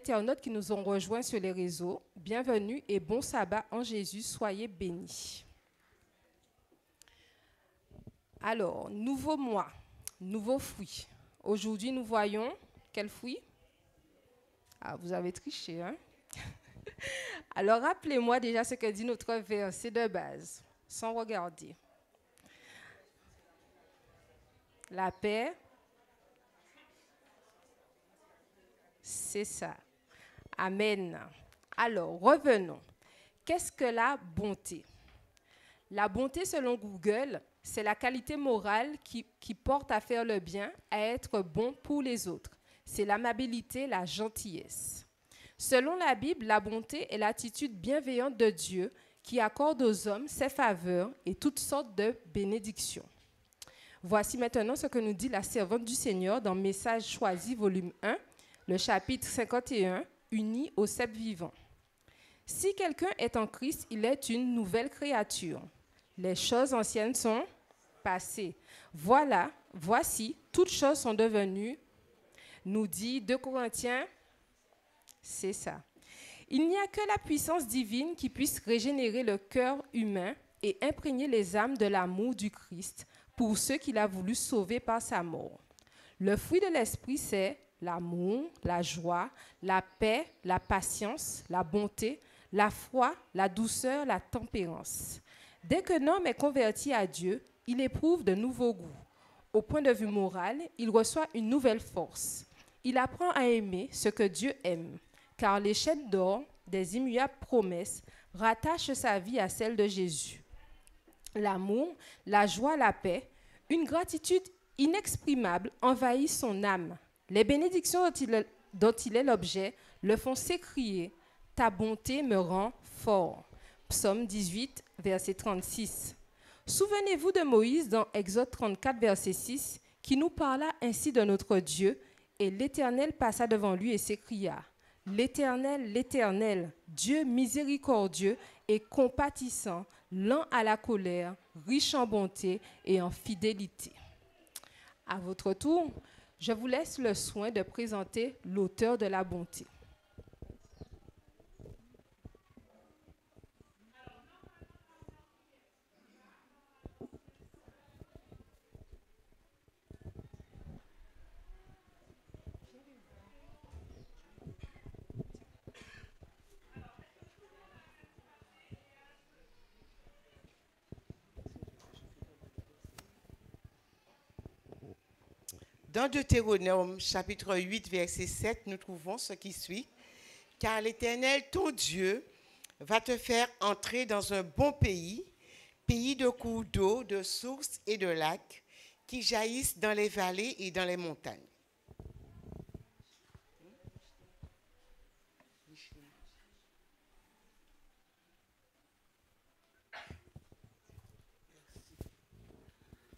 qui nous ont rejoints sur les réseaux. Bienvenue et bon sabbat en Jésus, soyez bénis. Alors, nouveau mois, nouveau fruit. Aujourd'hui, nous voyons quel fruit? Ah, vous avez triché, hein? Alors, rappelez-moi déjà ce que dit notre verset de base, sans regarder. La paix, c'est ça. Amen. Alors, revenons. Qu'est-ce que la bonté? La bonté, selon Google, c'est la qualité morale qui, qui porte à faire le bien, à être bon pour les autres. C'est l'amabilité, la gentillesse. Selon la Bible, la bonté est l'attitude bienveillante de Dieu qui accorde aux hommes ses faveurs et toutes sortes de bénédictions. Voici maintenant ce que nous dit la servante du Seigneur dans Message choisi, volume 1, le chapitre 51, uni au sept vivant. Si quelqu'un est en Christ, il est une nouvelle créature. Les choses anciennes sont passées. Voilà, voici, toutes choses sont devenues, nous dit 2 Corinthiens, c'est ça. Il n'y a que la puissance divine qui puisse régénérer le cœur humain et imprégner les âmes de l'amour du Christ pour ceux qu'il a voulu sauver par sa mort. Le fruit de l'esprit, c'est l'amour, la joie, la paix, la patience, la bonté, la foi, la douceur, la tempérance. Dès qu'un homme est converti à Dieu, il éprouve de nouveaux goûts. Au point de vue moral, il reçoit une nouvelle force. Il apprend à aimer ce que Dieu aime, car les chaînes d'or des immuables promesses rattachent sa vie à celle de Jésus. L'amour, la joie, la paix, une gratitude inexprimable envahit son âme. Les bénédictions dont il est, l'objet le font s'écrier Ta bonté me rend fort. Psaume 18, verset 36. Souvenez-vous de Moïse dans Exode 34, verset 6, qui nous parla ainsi de notre Dieu, et l'Éternel passa devant lui et s'écria L'Éternel, l'Éternel, Dieu miséricordieux et compatissant, lent à la colère, riche en bonté et en fidélité. À votre tour, je vous laisse le soin de présenter l'auteur de la bonté. Dans Deutéronome chapitre 8, verset 7, nous trouvons ce qui suit. Car l'Éternel, ton Dieu, va te faire entrer dans un bon pays, pays de cours d'eau, de sources et de lacs, qui jaillissent dans les vallées et dans les montagnes.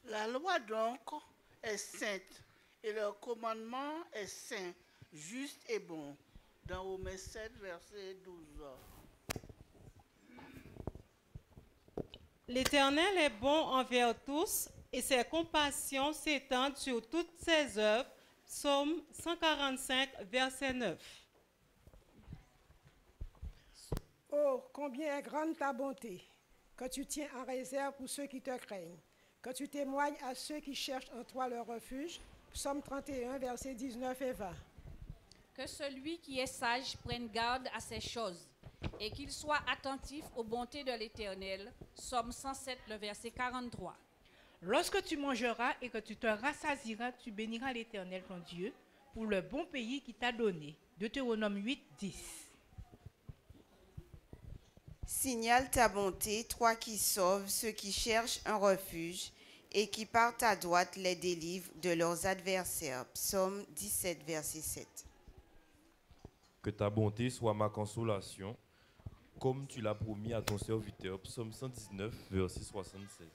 La loi donc est sainte et le commandement est saint, juste et bon. Dans Romains 7, verset 12. L'Éternel est bon envers tous et ses compassions s'étendent sur toutes ses œuvres. Psaume 145, verset 9. Oh, combien est grande ta bonté, que tu tiens en réserve pour ceux qui te craignent, que tu témoignes à ceux qui cherchent en toi leur refuge. Psaume 31, versets 19 et 20. Que celui qui est sage prenne garde à ces choses et qu'il soit attentif aux bontés de l'Éternel. Psaume 107, le verset 43. Lorsque tu mangeras et que tu te rassasieras, tu béniras l'Éternel ton Dieu pour le bon pays qu'il t'a donné. Deutéronome 8, 10. Signale ta bonté, toi qui sauves ceux qui cherchent un refuge et qui par ta droite les délivres de leurs adversaires. Psaume 17, verset 7. Que ta bonté soit ma consolation, comme tu l'as promis à ton serviteur. Psaume 119, verset 76.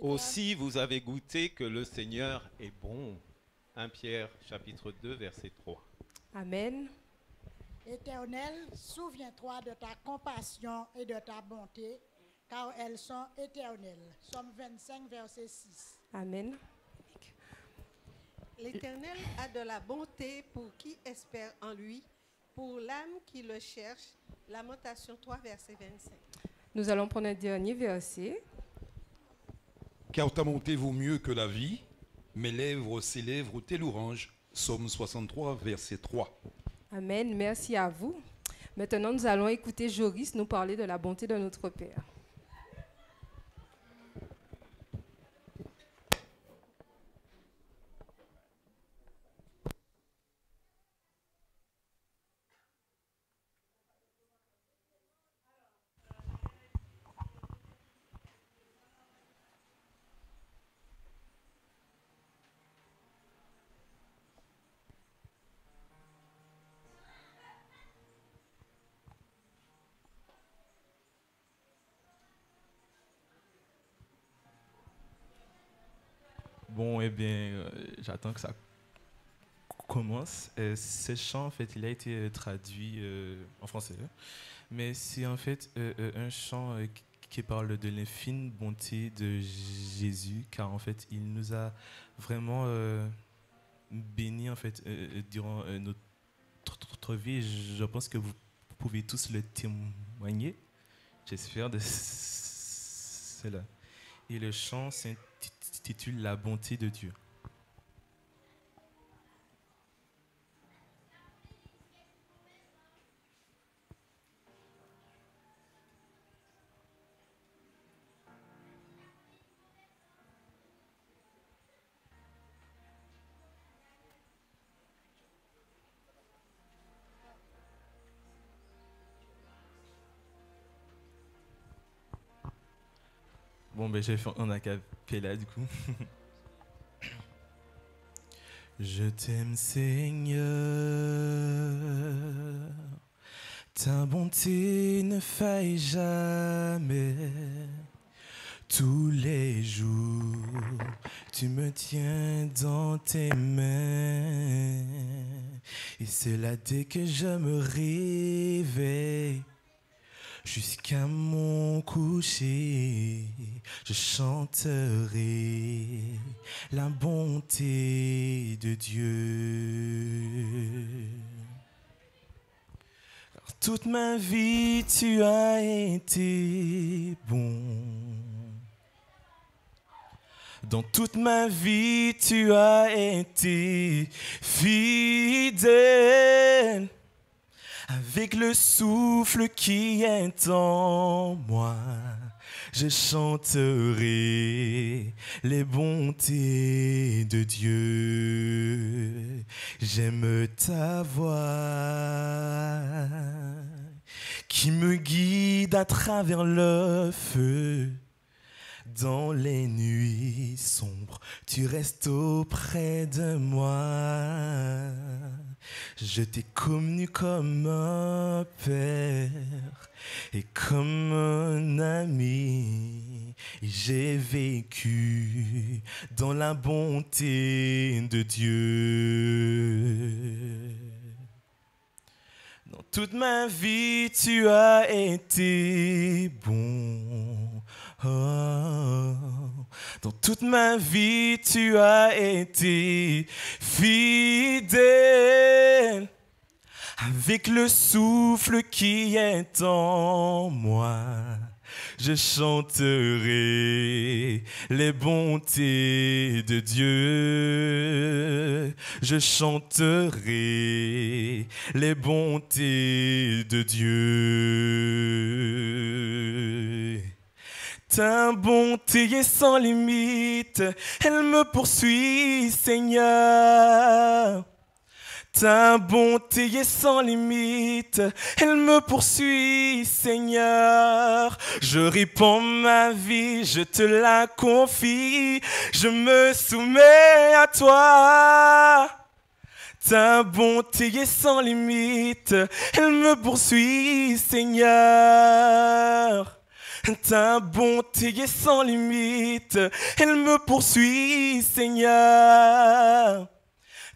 Aussi vous avez goûté que le Seigneur est bon. 1 Pierre chapitre 2 verset 3. Amen. Éternel, souviens-toi de ta compassion et de ta bonté, car elles sont éternelles. Somme 25, verset 6. Amen. L'Éternel a de la bonté pour qui espère en lui, pour l'âme qui le cherche. Lamentation 3, verset 25. Nous allons prendre un dernier verset. Car ta bonté vaut mieux que la vie, mes lèvres s'élèvent tes louanges. Psaume 63, verset 3. Amen. Merci à vous. Maintenant, nous allons écouter Joris nous parler de la bonté de notre Père. Bon, eh bien, euh, j'attends que ça commence. Euh, ce chant, en fait, il a été euh, traduit euh, en français. hein. Mais c'est en fait un chant qui- parle de l'infime bonté de Jésus, car en fait, il nous a vraiment bénis en fait durant notre, vie. Je pense que vous pouvez tous le témoigner. J'espère de cela. Et le chant s'intitule La bonté de Dieu. Je vais faire en acapella du coup. Je t'aime, Seigneur. Ta bonté ne faille jamais. Tous les jours, tu me tiens dans tes mains. Et c'est là dès que je me réveille. Jusqu'à mon coucher, je chanterai la bonté de Dieu. Car toute ma vie, tu as été bon. Dans toute ma vie, tu as été fidèle. Avec le souffle qui est en moi, je chanterai les bontés de Dieu. J'aime ta voix qui me guide à travers le feu. Dans les nuits sombres, tu restes auprès de moi. Je t'ai connu comme un père et comme un ami. J'ai vécu dans la bonté de Dieu. Dans toute ma vie, tu as été bon. Oh. Dans toute ma vie, tu as été fidèle. Avec le souffle qui est en moi, je chanterai les bontés de Dieu. Je chanterai les bontés de Dieu. Ta bonté est sans limite, elle me poursuit, Seigneur. Ta bonté est sans limite, elle me poursuit, Seigneur. Je répands ma vie, je te la confie, je me soumets à toi. Ta bonté est sans limite, elle me poursuit, Seigneur. Ta bonté est sans limite, elle me poursuit, Seigneur.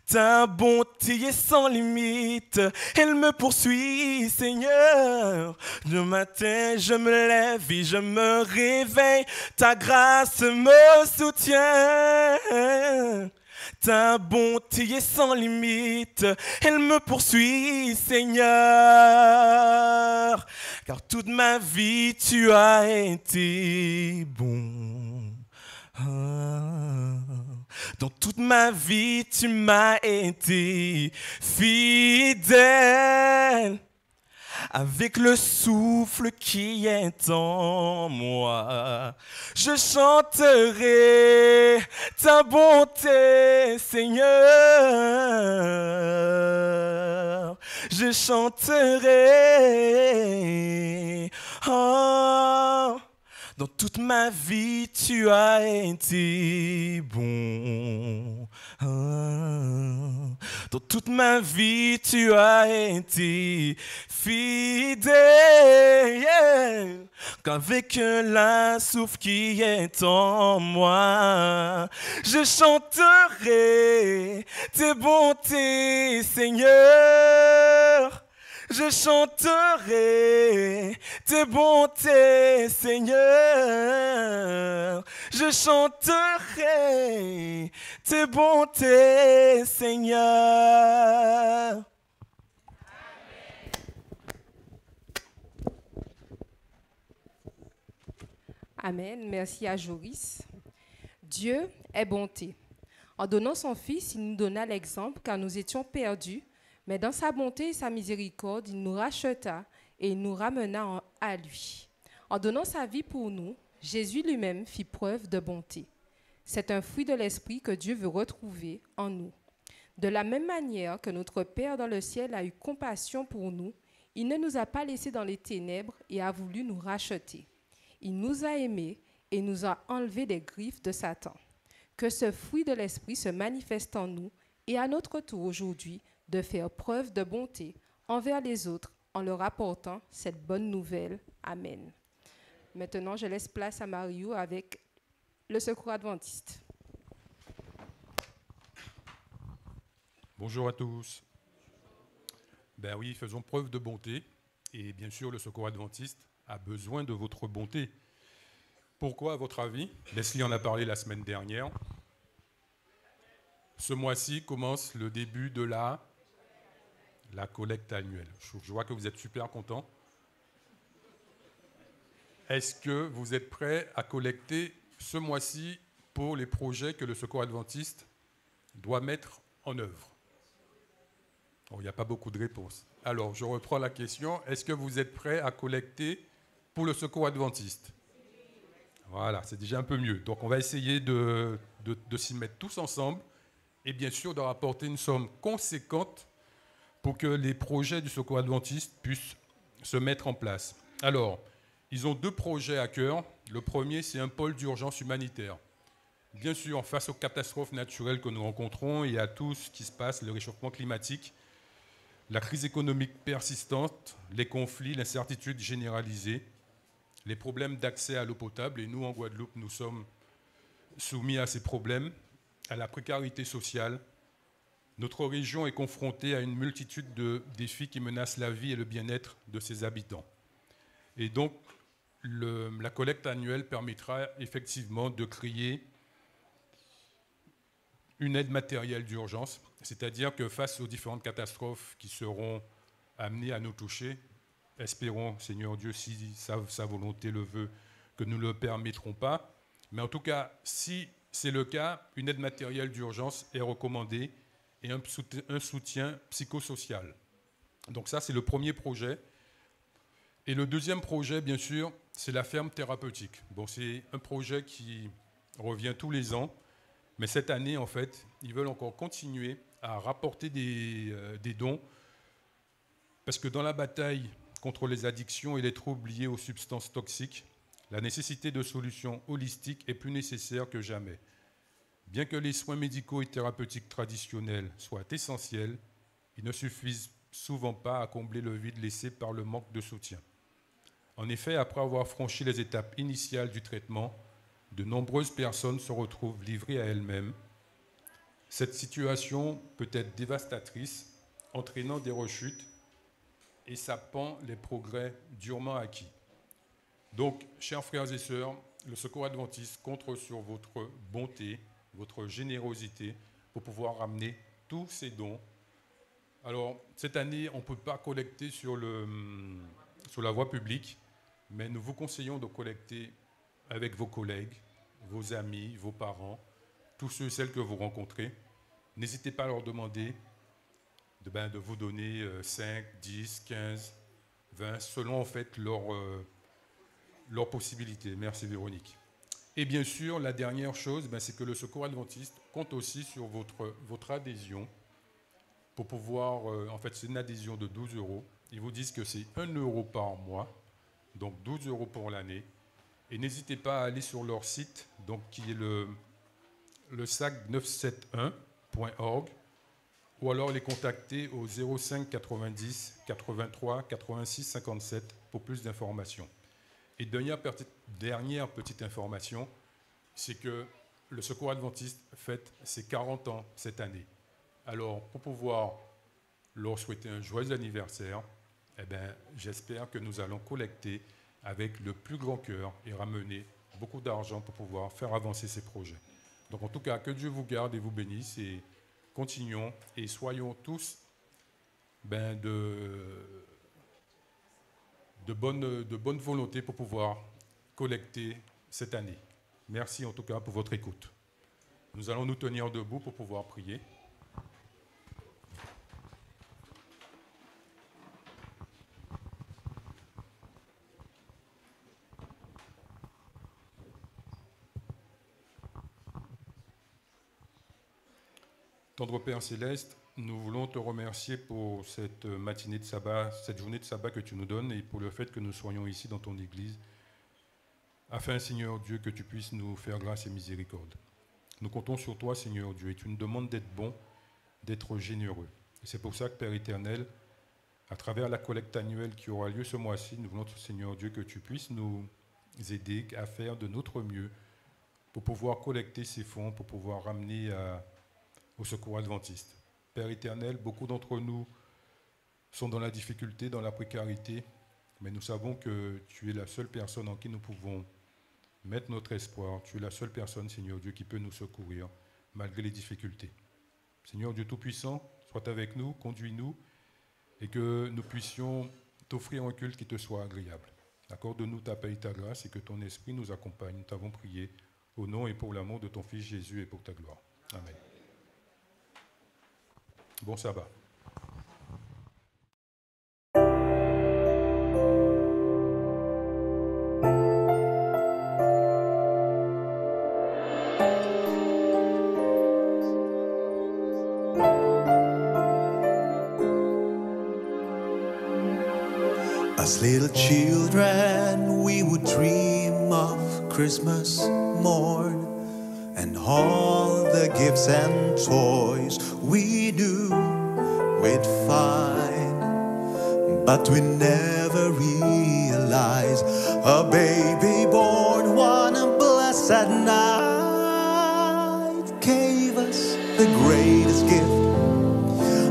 Ta bonté est sans limite, elle me poursuit, Seigneur. Le matin, je me lève et je me réveille, ta grâce me soutient. Ta bonté est sans limite, elle me poursuit, Seigneur. Car toute ma vie, tu as été bon. Ah. Dans toute ma vie, tu m'as été fidèle. Avec le souffle qui est en moi, je chanterai ta bonté, Seigneur. Je chanterai. Oh, dans toute ma vie, tu as été bon. Ah, Dans toute ma vie, tu as été fidèle. Qu'avec la souffle qui est en moi, je chanterai tes bontés, Seigneur. Je chanterai tes bontés, Seigneur. Je chanterai tes bontés, Seigneur. Amen. Merci à Joris. Dieu est bonté. En donnant son Fils, il nous donna l'exemple car nous étions perdus, mais dans sa bonté et sa miséricorde, il nous racheta et il nous ramena en- à lui. En donnant sa vie pour nous, Jésus lui-même fit preuve de bonté. C'est un fruit de l'Esprit que Dieu veut retrouver en nous. De la même manière que notre Père dans le ciel a eu compassion pour nous, il ne nous a pas laissés dans les ténèbres et a voulu nous racheter. Il nous a aimés et nous a enlevés des griffes de Satan. Que ce fruit de l'Esprit se manifeste en nous et à notre tour aujourd'hui de faire preuve de bonté envers les autres en leur apportant cette bonne nouvelle. Amen. Maintenant, je laisse place à Mario avec le secours adventiste. Bonjour à tous. Ben oui, faisons preuve de bonté. Et bien sûr, le secours adventiste a besoin de votre bonté. Pourquoi, à votre avis? Leslie en a parlé la semaine dernière. Ce mois-ci commence le début de la, la collecte annuelle. Je, vois que vous êtes super contents. Est-ce que vous êtes prêts à collecter ce mois-ci pour les projets que le secours adventiste doit mettre en œuvre? Il n'y a pas beaucoup de réponses. Alors, je reprends la question. Est-ce que vous êtes prêts à collecter pour le secours adventiste? Voilà, c'est déjà un peu mieux. Donc, on va essayer de, de- de s'y mettre tous ensemble et bien sûr de rapporter une somme conséquente pour que les projets du secours adventiste puissent se mettre en place. Alors, ils ont deux projets à cœur. Le premier, c'est un pôle d'urgence humanitaire. Bien sûr, face aux catastrophes naturelles que nous rencontrons et à tout ce qui se passe, le réchauffement climatique, la crise économique persistante, les conflits, l'incertitude généralisée, les problèmes d'accès à l'eau potable, et nous, en Guadeloupe, nous sommes soumis à ces problèmes, à la précarité sociale. Notre région est confrontée à une multitude de défis qui menacent la vie et le bien-être de ses habitants. Et donc, la collecte annuelle permettra effectivement de créer une aide matérielle d'urgence, c'est-à-dire que face aux différentes catastrophes qui seront amené à nous toucher. Espérons, Seigneur Dieu, si sa, sa volonté le veut, que nous ne le permettrons pas. Mais en tout cas, si c'est le cas, une aide matérielle d'urgence est recommandée et un soutien, psychosocial. Donc ça, c'est le premier projet. Et le deuxième projet, bien sûr, c'est la ferme thérapeutique. Bon, c'est un projet qui revient tous les ans, mais cette année, en fait, ils veulent encore continuer à rapporter des, euh, des dons, parce que dans la bataille contre les addictions et les troubles liés aux substances toxiques, la nécessité de solutions holistiques est plus nécessaire que jamais. Bien que les soins médicaux et thérapeutiques traditionnels soient essentiels, ils ne suffisent souvent pas à combler le vide laissé par le manque de soutien. En effet, après avoir franchi les étapes initiales du traitement, de nombreuses personnes se retrouvent livrées à elles-mêmes. Cette situation peut être dévastatrice, entraînant des rechutes et sapant les progrès durement acquis. Donc, chers frères et sœurs, le Secours adventiste compte sur votre bonté, votre générosité pour pouvoir ramener tous ces dons. Alors, cette année, on ne peut pas collecter sur, le, sur la voie publique, mais nous vous conseillons de collecter avec vos collègues, vos amis, vos parents, tous ceux et celles que vous rencontrez. N'hésitez pas à leur demander de, ben, de vous donner euh, 5, 10, 15, 20, selon en fait leur, euh, leurs possibilités. Merci Véronique. Et bien sûr, la dernière chose, ben, c'est que le Secours adventiste compte aussi sur votre, votre adhésion pour pouvoir, euh, en fait, c'est une adhésion de 12 euros. Ils vous disent que c'est 1 euro par mois, donc 12 euros pour l'année. Et n'hésitez pas à aller sur leur site, donc qui est le, le sac971.org, ou alors les contacter au 05 90 83 86 57 pour plus d'informations. Et dernière, petite- information, c'est que le Secours adventiste fête ses 40 ans cette année. Alors, pour pouvoir leur souhaiter un joyeux anniversaire, eh ben, j'espère que nous allons collecter avec le plus grand cœur et ramener beaucoup d'argent pour pouvoir faire avancer ces projets. Donc, en tout cas, que Dieu vous garde et vous bénisse et continuons et soyons tous ben, de, de bonne, de bonne volonté pour pouvoir collecter cette année. Merci en tout cas pour votre écoute. Nous allons nous tenir debout pour pouvoir prier. Tendre Père céleste, nous voulons te remercier pour cette matinée de sabbat, cette journée de sabbat que tu nous donnes et pour le fait que nous soyons ici dans ton Église, afin, Seigneur Dieu, que tu puisses nous faire grâce et miséricorde. Nous comptons sur toi, Seigneur Dieu, et tu nous demandes d'être bon, d'être généreux. C'est pour ça que, Père éternel, à travers la collecte annuelle qui aura lieu ce mois-ci, nous voulons, Seigneur Dieu, que tu puisses nous aider à faire de notre mieux pour pouvoir collecter ces fonds, pour pouvoir ramener au secours adventiste. Père éternel, beaucoup d'entre nous sont dans la difficulté, dans la précarité, mais nous savons que tu es la seule personne en qui nous pouvons mettre notre espoir. Tu es la seule personne, Seigneur Dieu, qui peut nous secourir malgré les difficultés. Seigneur Dieu Tout-Puissant, sois avec nous, conduis-nous, et que nous puissions t'offrir un culte qui te soit agréable. Accorde-nous ta paix et ta grâce, et que ton esprit nous accompagne. Nous t'avons prié au nom et pour l'amour de ton Fils Jésus et pour ta gloire. Amen. Bon sabbat. As little children, we would dream of Christmas morn and all the gifts and toys we knew we'd find. But we never realized a baby born one blessed night gave us the greatest gift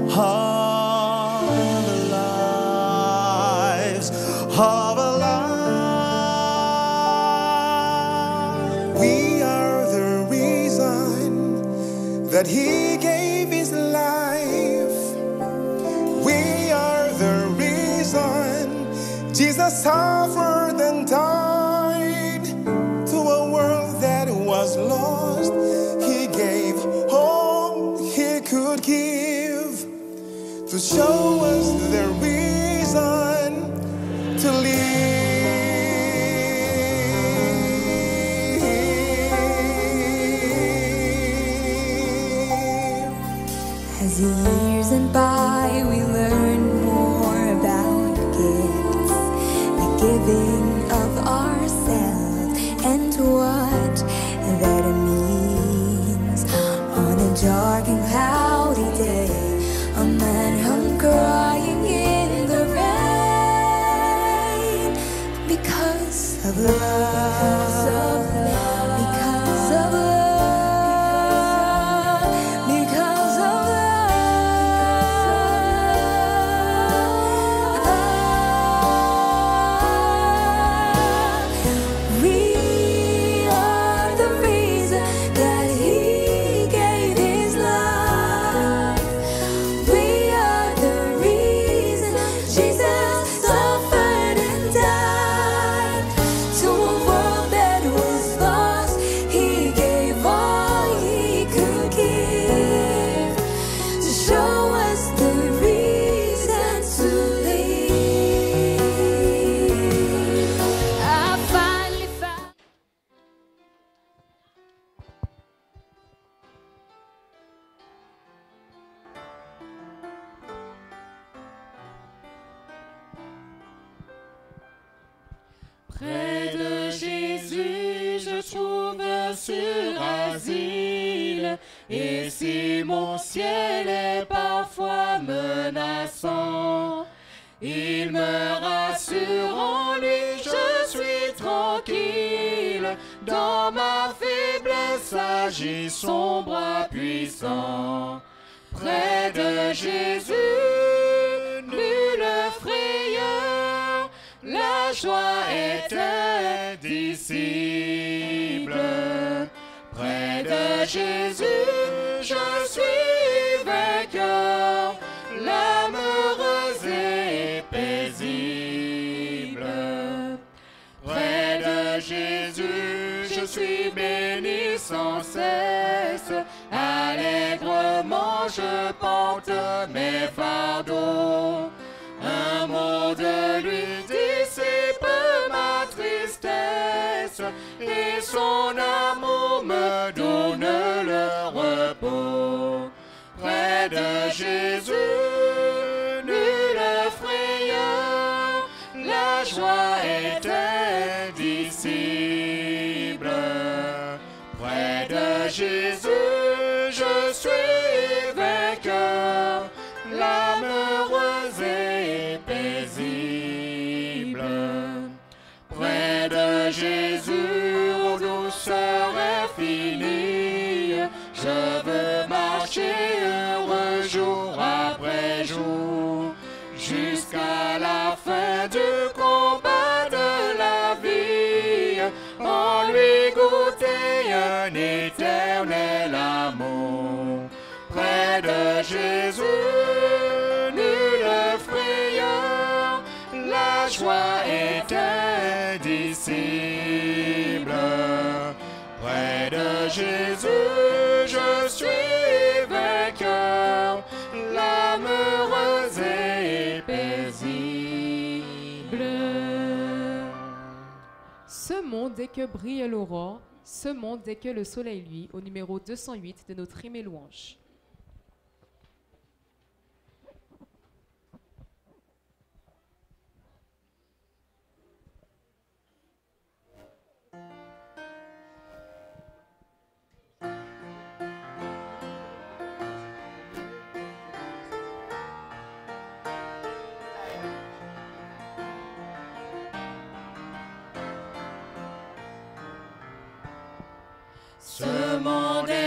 of our lives, our that he gave his life. We are the reason Jesus suffered and died to a world that was lost. He gave all he could give to show us the il me rassure en lui, je suis tranquille. Dans ma faiblesse agit son bras puissant. Près de Jésus, nulle frayeur, la joie est indicible. Près de Jésus, je suis vainqueur, sans. Allègrement, je porte mes fardeaux. Un mot de lui dissipe ma tristesse et son amour me donne le repos. Près de Jésus, nulle frayeur, la joie est Jésus, je suis vainqueur, l'âme heureuse et paisible. Près de Jésus, aux douceur infinie, je veux marcher heureux jour après jour, jusqu'à la fin du un éternel amour. Près de Jésus, nulle frayeur, la joie est indicible. Près de Jésus, je suis vainqueur, l'âme heureuse et paisible. Ce monde dès que brille l'aurore, ce monde dès que le soleil luit, au numéro 208 de notre hymne louange. Ce monde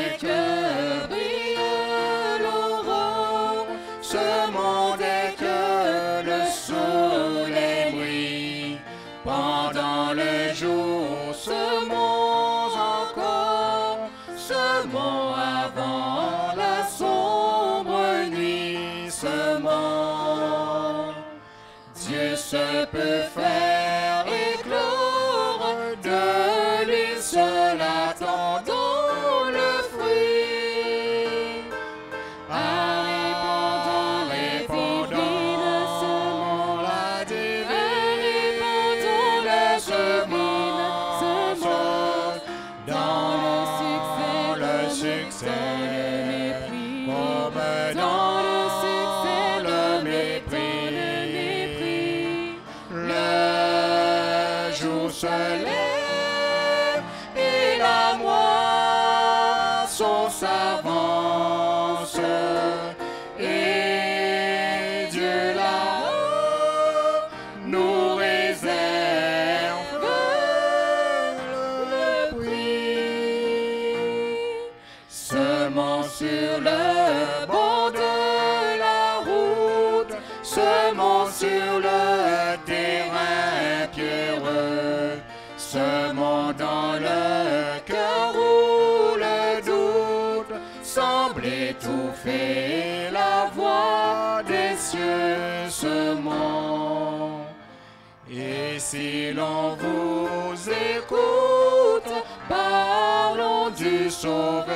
계속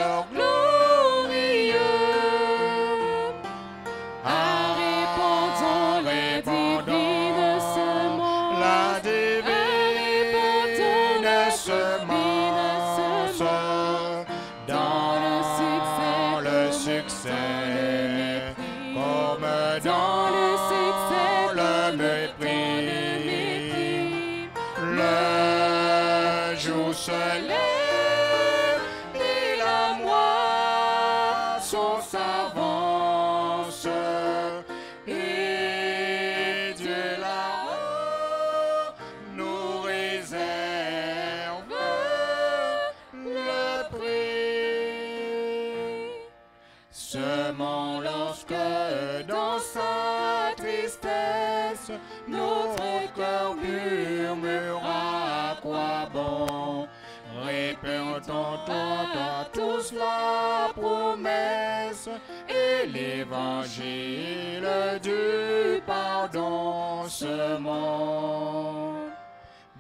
la promesse et l'évangile du pardon semant.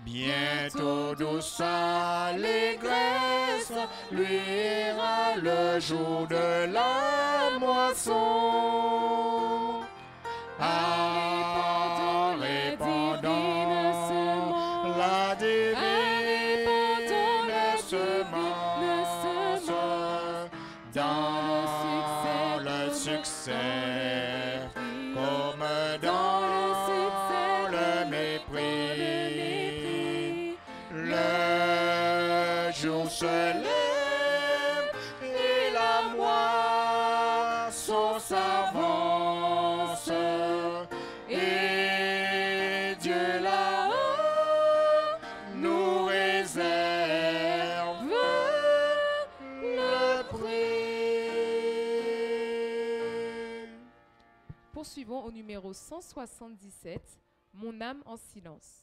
Bientôt douce allégresse luira le jour de la moisson. poursuivons au numéro 177, Mon âme en silence.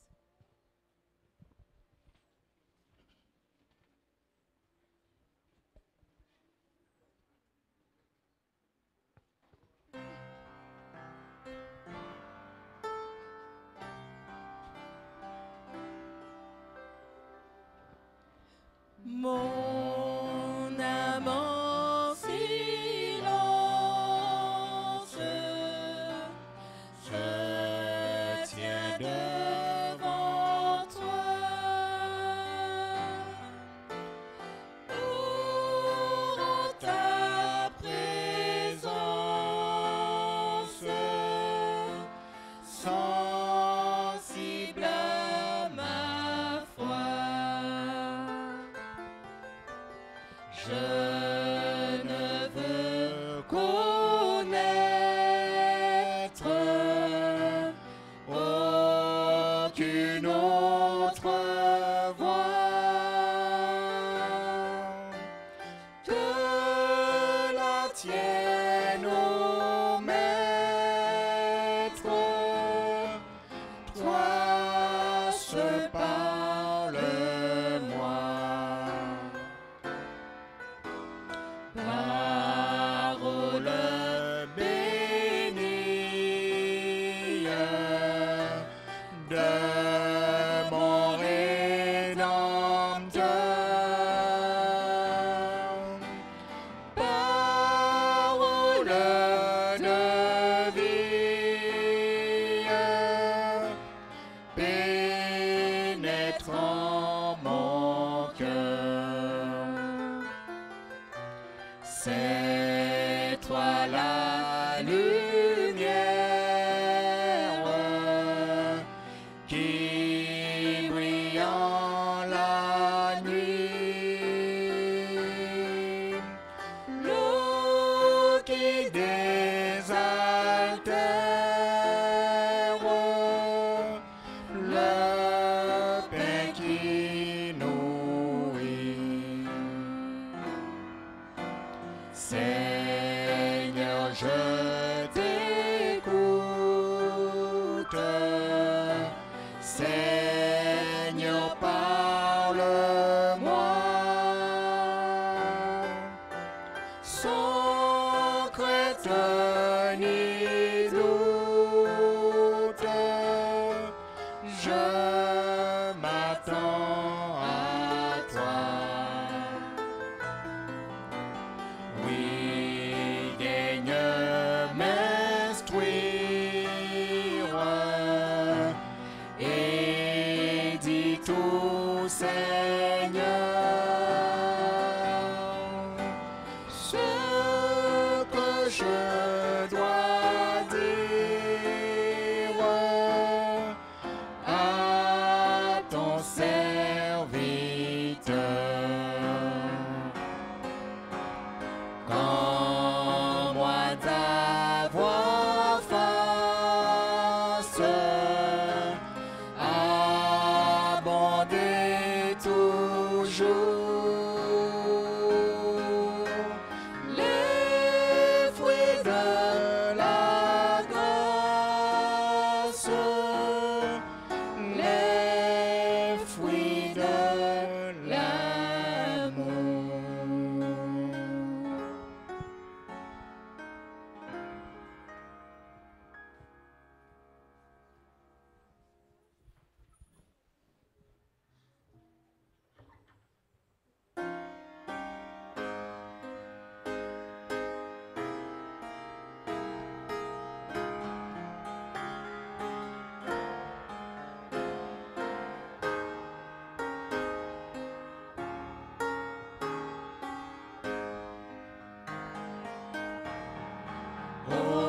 Oh,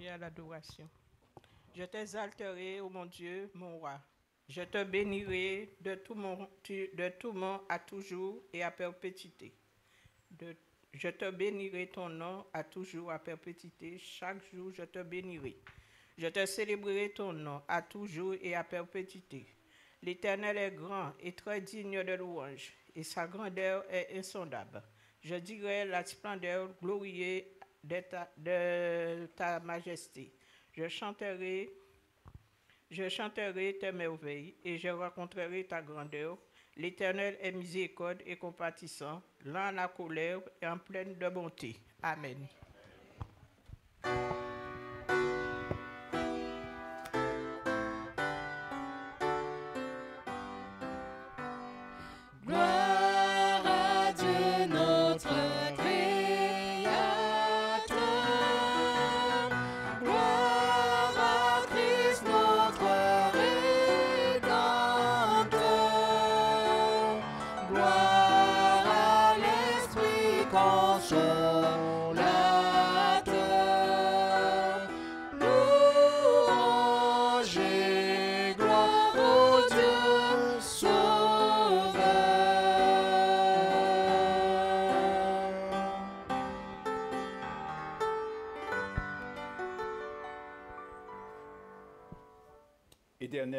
Prière d'adoration. Je t'exalterai, ô mon Dieu, mon roi. Je te bénirai de tout mon, de tout mon à toujours et à perpétuité. De- je te bénirai ton nom à toujours, à perpétuité. Chaque jour, je te bénirai. Je te célébrerai ton nom à toujours et à perpétuité. L'Éternel est grand et très digne de louange, et sa grandeur est insondable. Je dirai la splendeur glorieuse de ta, majesté. Je chanterai, je chanterai tes merveilles et je raconterai ta grandeur. L'Éternel est miséricorde et compatissant, lent à la colère et en pleine de bonté. Amen.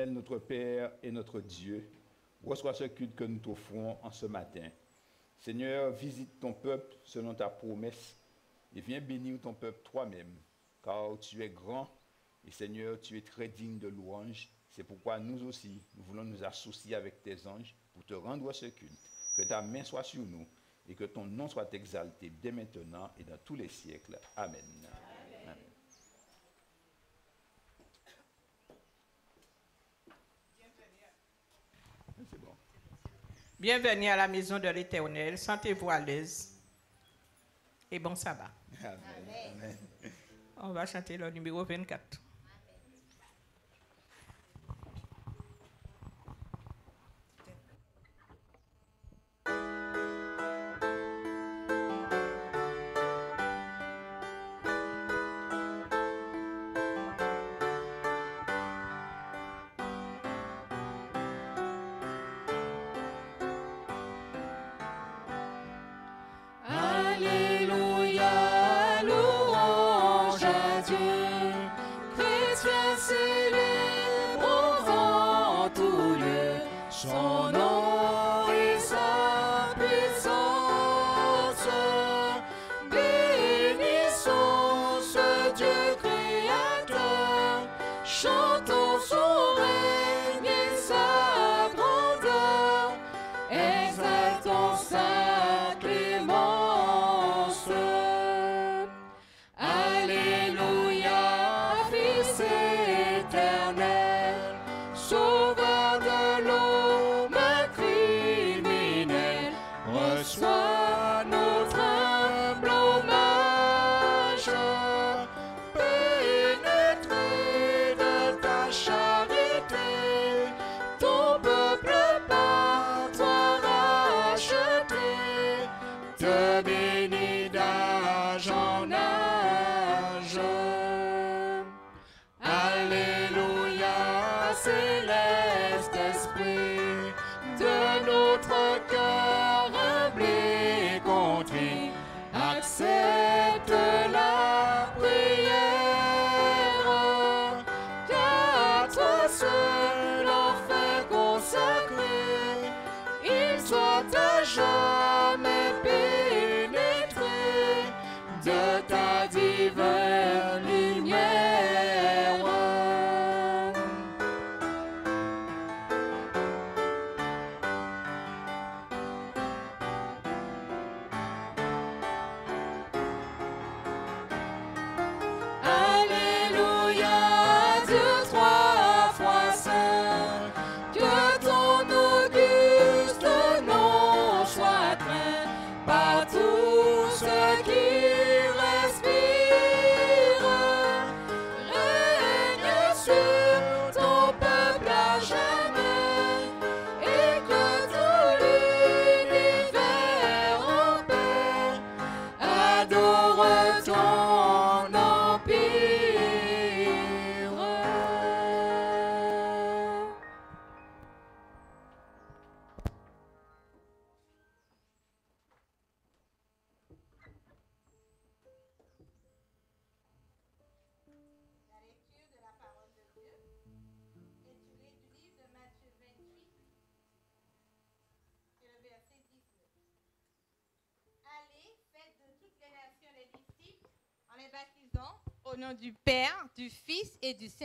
Notre Père et notre Dieu, reçois ce culte que nous t'offrons en ce matin. Seigneur, visite ton peuple selon ta promesse et viens bénir ton peuple toi-même, car tu es grand et Seigneur, tu es très digne de louange. C'est pourquoi nous aussi, nous voulons nous associer avec tes anges pour te rendre ce culte. Que ta main soit sur nous et que ton nom soit exalté dès maintenant et dans tous les siècles. Amen. Amen. C'est bon. Bienvenue à la maison de l'Éternel. Sentez-vous à l'aise. Et bon sabbat. Amen. Amen. On va chanter le numéro 24.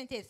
Fils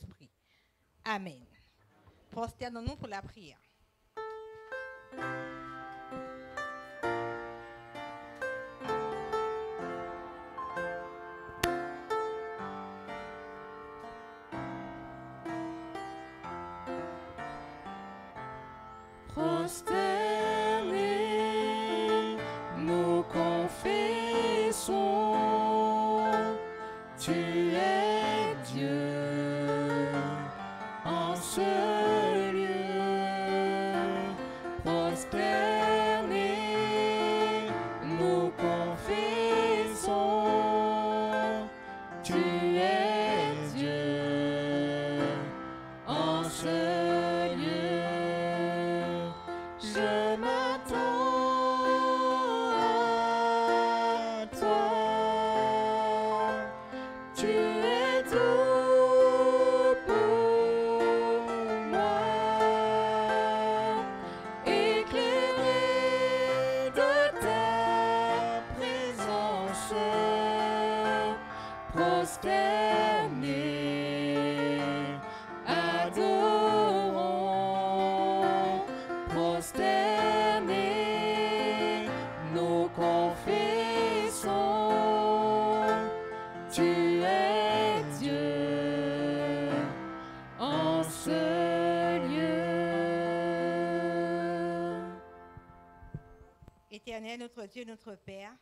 Notre Dieu, notre Père,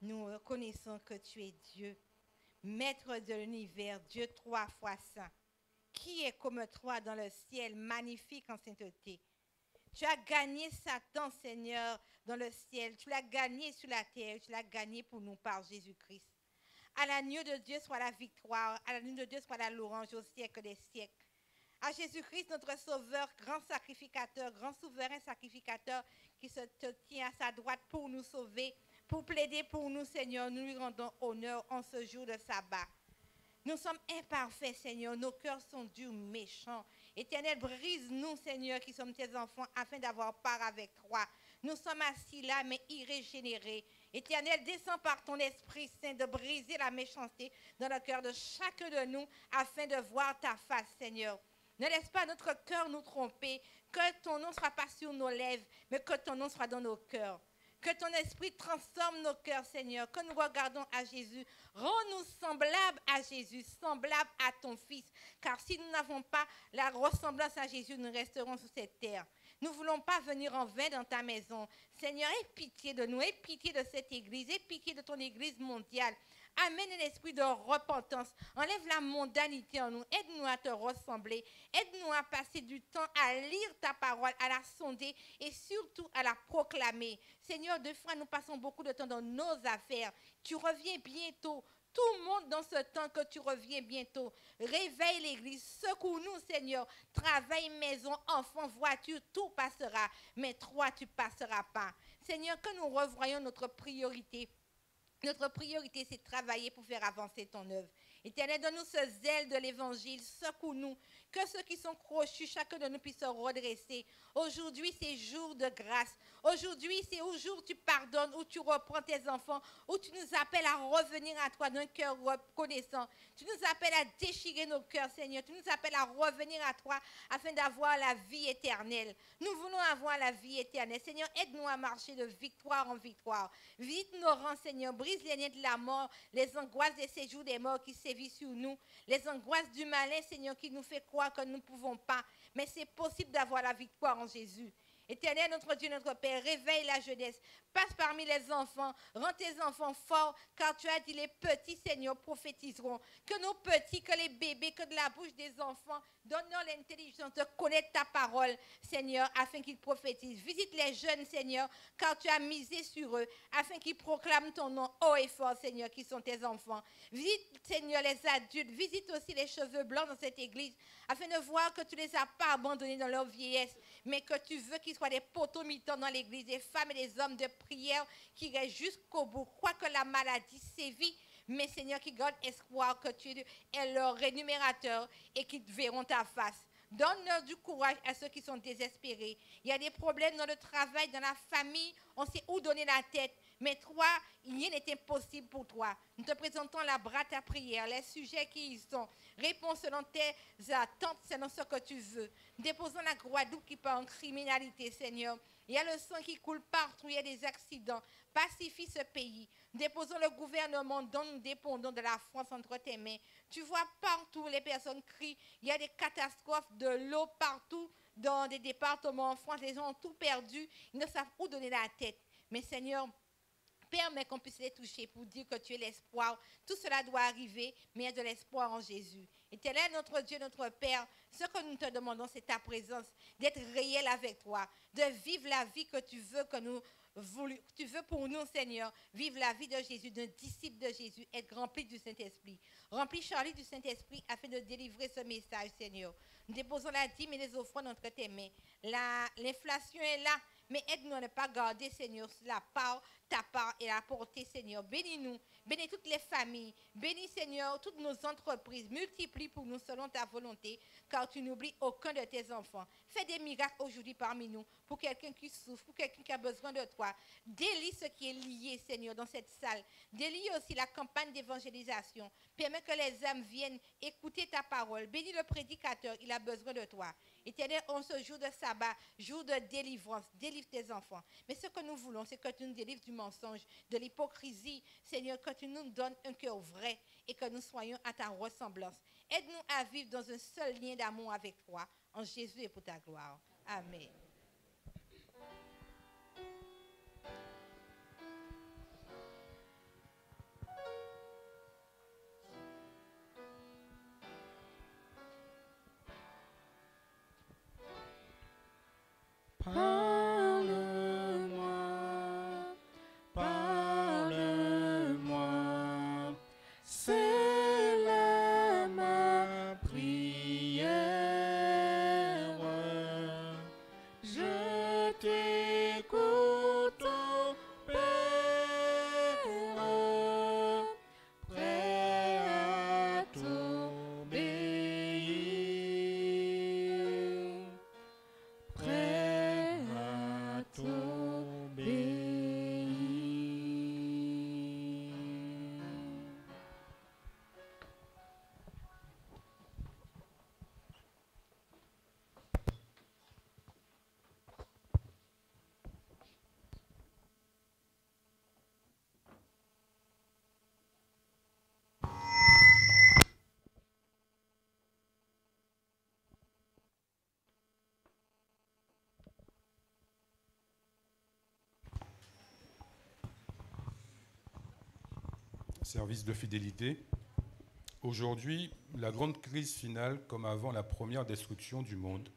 nous reconnaissons que tu es Dieu, Maître de l'univers, Dieu trois fois saint. Qui est comme toi dans le ciel, magnifique en sainteté Tu as gagné Satan, Seigneur, dans le ciel. Tu l'as gagné sur la terre. Tu l'as gagné pour nous par Jésus-Christ. À l'agneau de Dieu soit la victoire. À l'agneau de Dieu soit la louange au siècle des siècles. À Jésus-Christ, notre Sauveur, grand sacrificateur, grand souverain sacrificateur, qui se tient à sa droite pour nous sauver, pour plaider pour nous, Seigneur. Nous lui rendons honneur en ce jour de sabbat. Nous sommes imparfaits, Seigneur. Nos cœurs sont durs, méchants. Éternel, brise-nous, Seigneur, qui sommes tes enfants, afin d'avoir part avec toi. Nous sommes assis là, mais irrégénérés. Éternel, descends par ton Esprit Saint de briser la méchanceté dans le cœur de chacun de nous, afin de voir ta face, Seigneur. Ne laisse pas notre cœur nous tromper. Que ton nom soit pas sur nos lèvres, mais que ton nom soit dans nos cœurs. Que ton esprit transforme nos cœurs, Seigneur. Que nous regardons à Jésus. Rends-nous semblables à Jésus, semblables à ton Fils. Car si nous n'avons pas la ressemblance à Jésus, nous resterons sur cette terre. Nous ne voulons pas venir en vain dans ta maison. Seigneur, aie pitié de nous, aie pitié de cette église, aie pitié de ton église mondiale. Amène un esprit de repentance. Enlève la mondanité en nous. Aide-nous à te ressembler. Aide-nous à passer du temps à lire ta parole, à la sonder et surtout à la proclamer. Seigneur, deux fois, nous passons beaucoup de temps dans nos affaires. Tu reviens bientôt. Tout le monde dans ce temps que tu reviens bientôt. Réveille l'Église, secoue-nous, Seigneur. Travail, maison, enfants, voiture, tout passera. Mais toi, tu passeras pas. Seigneur, que nous revoyons notre priorité. Notre priorité, c'est de travailler pour faire avancer ton œuvre. Éternel, donne-nous ce zèle de l'évangile, secoue-nous, que ceux qui sont crochus, chacun de nous puisse se redresser. Aujourd'hui, c'est jour de grâce. Aujourd'hui, c'est au jour où tu pardonnes, où tu reprends tes enfants, où tu nous appelles à revenir à toi d'un cœur reconnaissant. Tu nous appelles à déchirer nos cœurs, Seigneur. Tu nous appelles à revenir à toi afin d'avoir la vie éternelle. Nous voulons avoir la vie éternelle. Seigneur, aide-nous à marcher de victoire en victoire. Vite nos rangs, Seigneur. Brise les liens de la mort, les angoisses des séjours des morts qui sévissent sur nous, les angoisses du malin, Seigneur, qui nous fait croire que nous ne pouvons pas. Mais c'est possible d'avoir la victoire en Jésus. Éternel, notre Dieu, notre Père, réveille la jeunesse. Passe parmi les enfants. Rends tes enfants forts, car tu as dit les petits, Seigneur, prophétiseront. Que nos petits, que les bébés, que de la bouche des enfants, donne-leur l'intelligence de connaître ta parole, Seigneur, afin qu'ils prophétisent. Visite les jeunes, Seigneur, car tu as misé sur eux, afin qu'ils proclament ton nom haut et fort, Seigneur, qui sont tes enfants. Visite, Seigneur, les adultes. Visite aussi les cheveux blancs dans cette église, afin de voir que tu les as pas abandonnés dans leur vieillesse, mais que tu veux qu'ils soient des poteaux mitants dans l'église, des femmes et des hommes de prière qui restent jusqu'au bout. Quoique la maladie sévit, mais Seigneur, qui garde espoir que tu es leur rémunérateur et qu'ils verront ta face. Donne-leur du courage à ceux qui sont désespérés. Il y a des problèmes dans le travail, dans la famille. On sait où donner la tête. Mais toi, rien n'est impossible pour toi. Nous te présentons la bras ta prière, les sujets qui y sont. Réponds selon tes attentes, selon ce que tu veux. Déposons la Guadeloupe qui part en criminalité, Seigneur. Il y a le sang qui coule partout, il y a des accidents. Pacifie ce pays. Déposons le gouvernement dont nous dépendons de la France entre tes mains. Tu vois partout les personnes crient. Il y a des catastrophes de l'eau partout dans des départements en France. Les gens ont tout perdu. Ils ne savent où donner la tête. Mais Seigneur, Permets qu'on puisse les toucher pour dire que tu es l'espoir. Tout cela doit arriver, mais il y a de l'espoir en Jésus. Éternel, notre Dieu, notre Père, ce que nous te demandons, c'est ta présence, d'être réel avec toi, de vivre la vie que tu veux que nous tu veux pour nous, Seigneur, vivre la vie de Jésus, d'un disciple de Jésus, être rempli du Saint-Esprit. Remplis Charlie du Saint-Esprit afin de délivrer ce message, Seigneur. Nous déposons la dîme et les offrandes entre tes mains. La- L'inflation est là, Mais aide-nous à ne pas garder, Seigneur, la part, ta part et la portée, Seigneur. Bénis-nous, bénis toutes les familles, bénis, Seigneur, toutes nos entreprises. Multiplie pour nous selon ta volonté, car tu n'oublies aucun de tes enfants. Fais des miracles aujourd'hui parmi nous, pour quelqu'un qui souffre, pour quelqu'un qui a besoin de toi. Délie ce qui est lié, Seigneur, dans cette salle. Délie aussi la campagne d'évangélisation. Permets que les âmes viennent écouter ta parole. Bénis le prédicateur, il a besoin de toi. Éternel, en ce jour de sabbat, jour de délivrance, délivre tes enfants. Mais ce que nous voulons, c'est que tu nous délivres du mensonge, de l'hypocrisie. Seigneur, que tu nous donnes un cœur vrai et que nous soyons à ta ressemblance. Aide-nous à vivre dans un seul lien d'amour avec toi, en Jésus et pour ta gloire. Amen. Service de fidélité. Aujourd'hui, la grande crise finale, comme avant la première destruction du monde,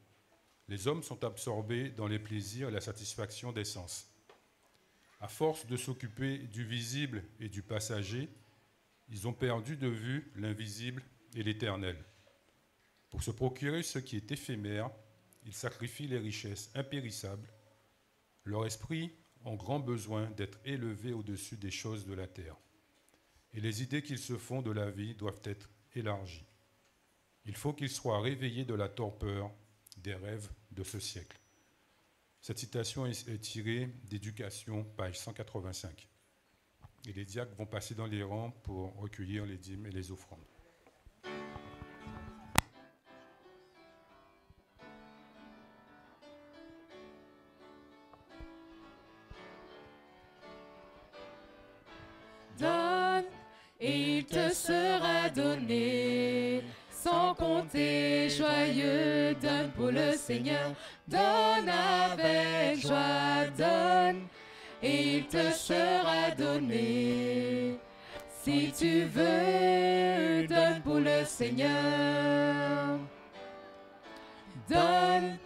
les hommes sont absorbés dans les plaisirs et la satisfaction des sens. À force de s'occuper du visible et du passager, ils ont perdu de vue l'invisible et l'éternel. Pour se procurer ce qui est éphémère, ils sacrifient les richesses impérissables. Leur esprit ont grand besoin d'être élevé au-dessus des choses de la terre et les idées qu'ils se font de la vie doivent être élargies. Il faut qu'ils soient réveillés de la torpeur des rêves de ce siècle. Cette citation est tirée d'Éducation, page 185. Et les diacres vont passer dans les rangs pour recueillir les dîmes et les offrandes. Seigneur. Donne avec joie, donne, et il te sera donné. Si tu veux, donne pour le Seigneur. Donne,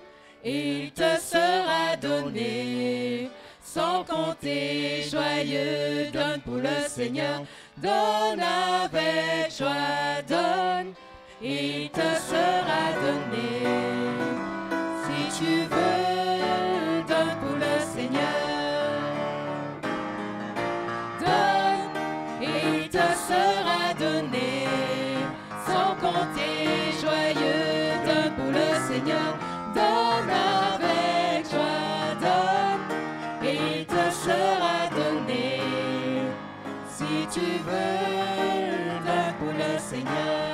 et il te sera donné. Sans compter, joyeux, donne pour le Seigneur. Donne avec joie, donne, et il te sera donné. Tu veux, donne pour le Seigneur.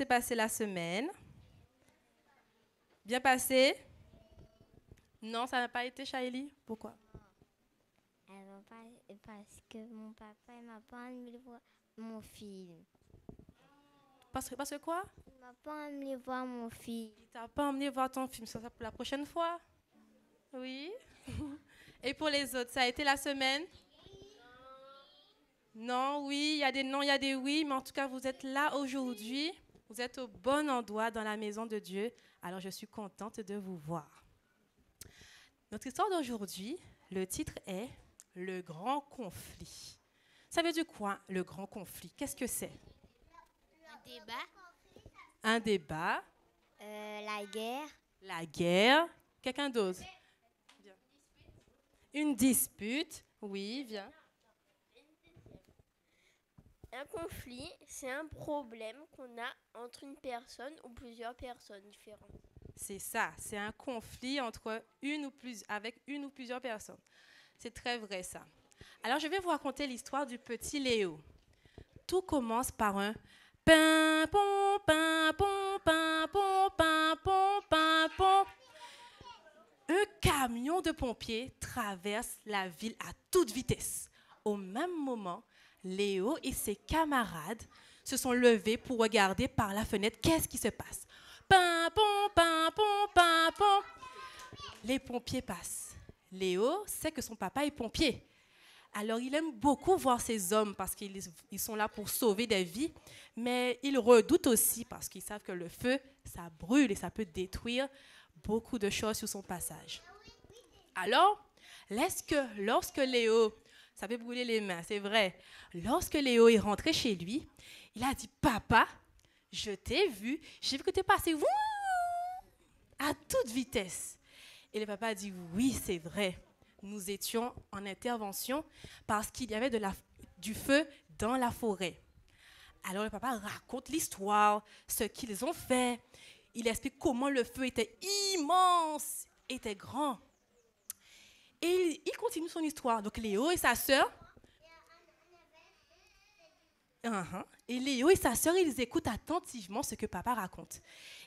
S'est passée la semaine. Bien passé. Non, ça n'a pas été, Shaili. Pourquoi? Va pas parce que mon papa il m'a pas emmené voir mon film. parce que, parce que quoi? Il m'a pas emmené voir mon film. Il t'a pas emmené voir ton film, ça sera pour la prochaine fois. Oui. Et pour les autres, ça a été la semaine? Non, oui, il y a des non, il y a des oui, mais en tout cas, vous êtes là aujourd'hui. Vous êtes au bon endroit dans la maison de Dieu. Alors, je suis contente de vous voir. Notre histoire d'aujourd'hui, le titre est Le grand conflit. Ça veut dire quoi, le grand conflit? Qu'est-ce que c'est? Un débat. Un débat, Euh, la guerre. la guerre. Quelqu'un d'autre? Une dispute. Oui, viens. Un conflit, c'est un problème qu'on a entre une personne ou plusieurs personnes différentes. C'est ça, c'est un conflit entre une ou plus, avec une ou plusieurs personnes. C'est très vrai ça. Alors je vais vous raconter l'histoire du petit Léo. Tout commence par un. Un camion de pompiers traverse la ville à toute vitesse. Au même moment, Léo et ses camarades se sont levés pour regarder par la fenêtre qu'est-ce qui se passe. Pom, pin, pom. Les pompiers passent. Léo sait que son papa est pompier. Alors il aime beaucoup voir ces hommes parce qu'ils ils sont là pour sauver des vies, mais il redoute aussi parce qu'ils savent que le feu, ça brûle et ça peut détruire beaucoup de choses sur son passage. Alors, lorsque, lorsque Léo, ça fait brûler les mains, c'est vrai, lorsque Léo est rentré chez lui, il a dit, papa, je t'ai vu, j'ai vu que tu es passé à toute vitesse. Et le papa a dit, oui, c'est vrai, nous étions en intervention parce qu'il y avait de la, du feu dans la forêt. Alors le papa raconte l'histoire, ce qu'ils ont fait. Il explique comment le feu était immense, était grand. Et il, il continue son histoire. Donc Léo et sa sœur. Uh-huh. Et Léo et sa sœur, ils écoutent attentivement ce que papa raconte.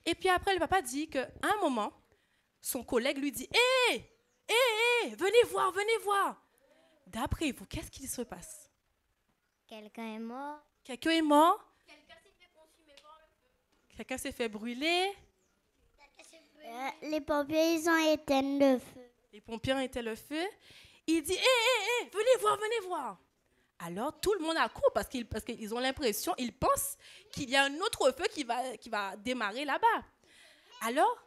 Et puis après, le papa dit qu'à un moment, son collègue lui dit Hé Hé Hé Venez voir, venez voir D'après vous, qu'est-ce qui se passe? Quelqu'un est mort. Quelqu'un est mort Quelqu'un s'est fait brûler Euh, les pompiers, ils ont éteint le feu. Les pompiers éteint le feu. Il dit Hé, hé, hé, venez voir, venez voir. Alors tout le monde accourt parce qu'ils ont l'impression, ils pensent qu'il y a un autre feu qui va, qui va démarrer là-bas. Alors,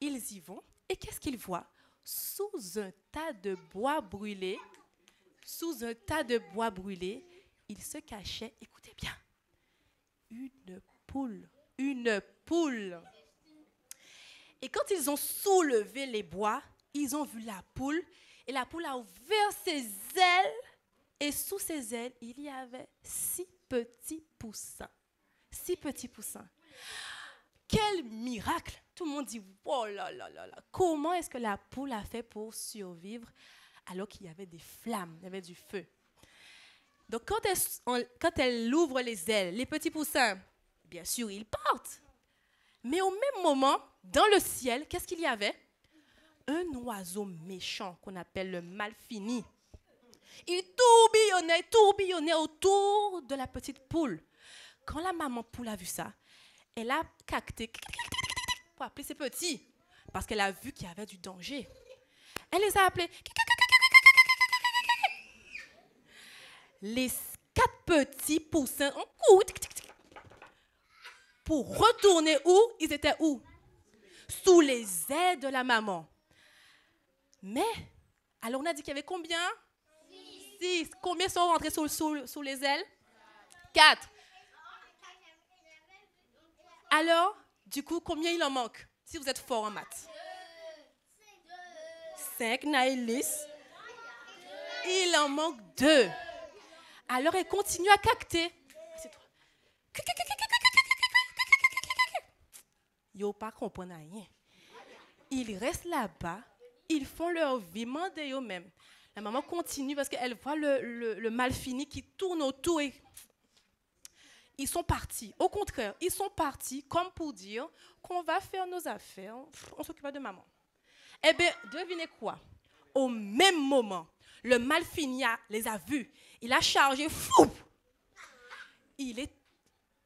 ils y vont et qu'est-ce qu'ils voient? Sous un tas de bois brûlés, sous un tas de bois brûlés, il se cachait, écoutez bien, une poule, une poule. Et quand ils ont soulevé les bois, ils ont vu la poule et la poule a ouvert ses ailes et sous ses ailes, il y avait six petits poussins. Six petits poussins. Quel miracle Tout le monde dit, oh là là là là, comment est-ce que la poule a fait pour survivre alors qu'il y avait des flammes, il y avait du feu? Donc quand elle, quand elle ouvre les ailes, les petits poussins, bien sûr, ils partent. Mais au même moment, dans le ciel, qu'est-ce qu'il y avait? Un oiseau méchant qu'on appelle le malfini. Il tourbillonnait, tourbillonnait autour de la petite poule. Quand la maman poule a vu ça, elle a cacté pour appeler ses petits, parce qu'elle a vu qu'il y avait du danger. Elle les a appelés. Les quatre petits poussins ont couru pour retourner où Ils étaient où Sous les ailes de la maman. Mais, alors on a dit qu'il y avait combien? Six. Combien sont rentrés sous, les ailes? Quatre. Alors, du coup, combien il en manque Si vous êtes fort en maths? Cinq, Naïlis. Il en manque deux. Alors, elle continue à cacter. Yo, pas comprendre rien. Ils restent là-bas. Ils font leur vie, mandez eux-mêmes. La maman continue parce qu'elle voit le, le, le mal fini qui tourne autour et ils sont partis. Au contraire, ils sont partis comme pour dire qu'on va faire nos affaires, on s'occupe de maman. Eh bien, devinez quoi? Au même moment, le mal fini les a vus. Il a chargé, fou il, est,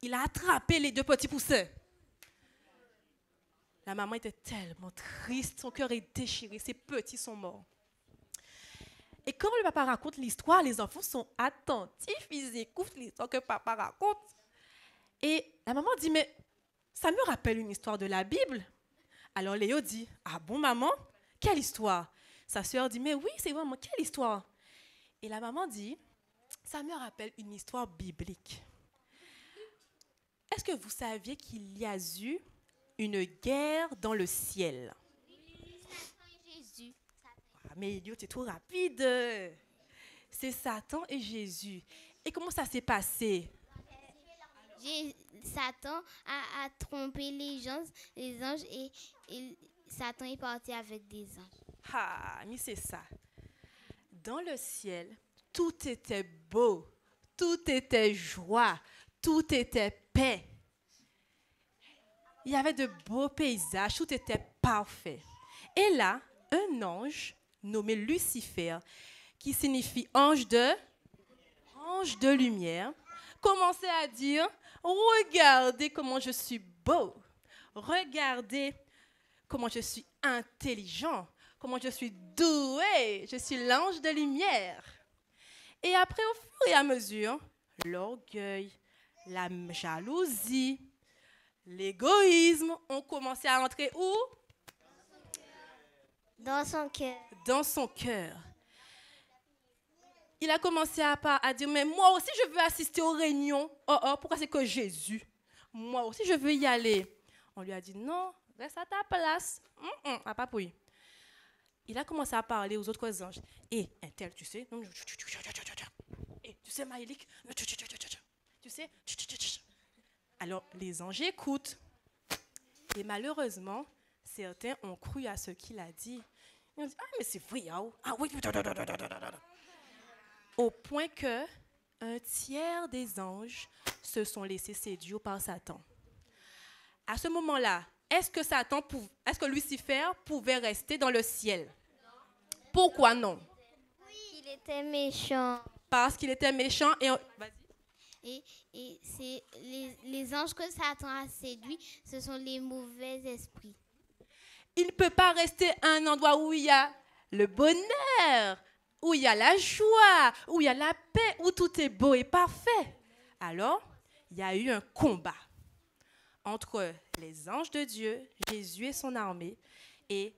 il a attrapé les deux petits poussins. La maman était tellement triste, son cœur est déchiré, ses petits sont morts. Et quand le papa raconte l'histoire, les enfants sont attentifs, ils écoutent l'histoire que papa raconte. Et la maman dit, mais ça me rappelle une histoire de la Bible. Alors Léo dit, ah bon maman, quelle histoire? Sa sœur dit, mais oui, c'est vraiment, quelle histoire? Et la maman dit, ça me rappelle une histoire biblique. Est-ce que vous saviez qu'il y a eu une guerre dans le ciel ah, mais Elliot, t'es trop rapide. C'est Satan et Jésus. Et comment ça s'est passé? Satan a, a trompé les gens, les anges et, et Satan est parti avec des anges. Ah, mais c'est ça. Dans le ciel, tout était beau, tout était joie, tout était paix. Il y avait de beaux paysages, tout était parfait. Et là, un ange nommé Lucifer, qui signifie ange de, ange de lumière, commençait à dire, regardez comment je suis beau, regardez comment je suis intelligent, comment je suis doué, je suis l'ange de lumière. Et après, au fur et à mesure, l'orgueil, la jalousie, l'égoïsme ont commencé à entrer où Dans son cœur. Dans son cœur. Il a commencé à, à dire, mais moi aussi je veux assister aux réunions. Oh oh, pourquoi c'est que Jésus Moi aussi je veux y aller. On lui a dit, non, reste à ta place. Hum, hum, à. Il a commencé à parler aux autres anges. Et un tel, tu sais, et tu sais, Maïlik, tu sais, alors les anges écoutent. Et malheureusement, certains ont cru à ce qu'il a dit. Ils ont dit, ah, mais c'est vrai, ah, oh. ah oui, au point que un tiers des anges se sont laissés séduire par Satan. À ce moment-là, est-ce que Satan, est-ce que Lucifer pouvait rester dans le ciel? Pourquoi non? Il était méchant. Parce qu'il était méchant et on- Et, et c'est les, les anges que Satan a séduits, ce sont les mauvais esprits. il ne peut pas rester un endroit où il y a le bonheur, où il y a la joie, où il y a la paix, où tout est beau et parfait. Alors, il y a eu un combat entre les anges de Dieu, Jésus et son armée, et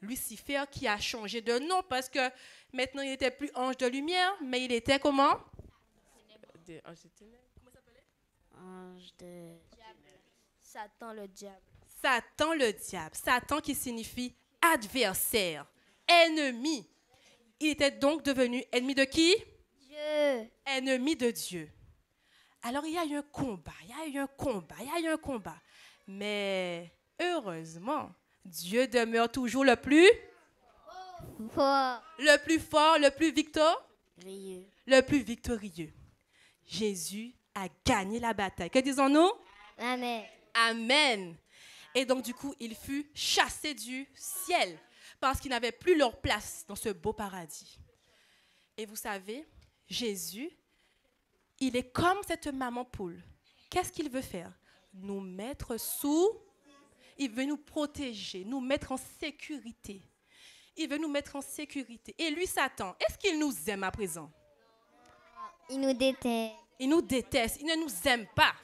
Lucifer qui a changé de nom parce que maintenant il n'était plus ange de lumière, mais il était comment? Ange de Satan le diable. Satan le diable. Satan qui signifie adversaire, ennemi. Il était donc devenu ennemi de qui? Dieu. Ennemi de Dieu. Alors il y a eu un combat, il y a eu un combat, il y a eu un combat. Mais heureusement, Dieu demeure toujours le plus fort, le plus fort, le plus victorieux, le plus victorieux. Jésus a gagné la bataille. Que disons-nous? Amen. Amen. Et donc, du coup, il fut chassé du ciel parce qu'ils n'avaient plus leur place dans ce beau paradis. Et vous savez, Jésus, il est comme cette maman poule. Qu'est-ce qu'il veut faire? Nous mettre sous. Il veut nous protéger, nous mettre en sécurité. Il veut nous mettre en sécurité. Et lui, Satan, est-ce qu'il nous aime à présent? Il nous déteste. Il nous déteste. Il ne nous aime pas.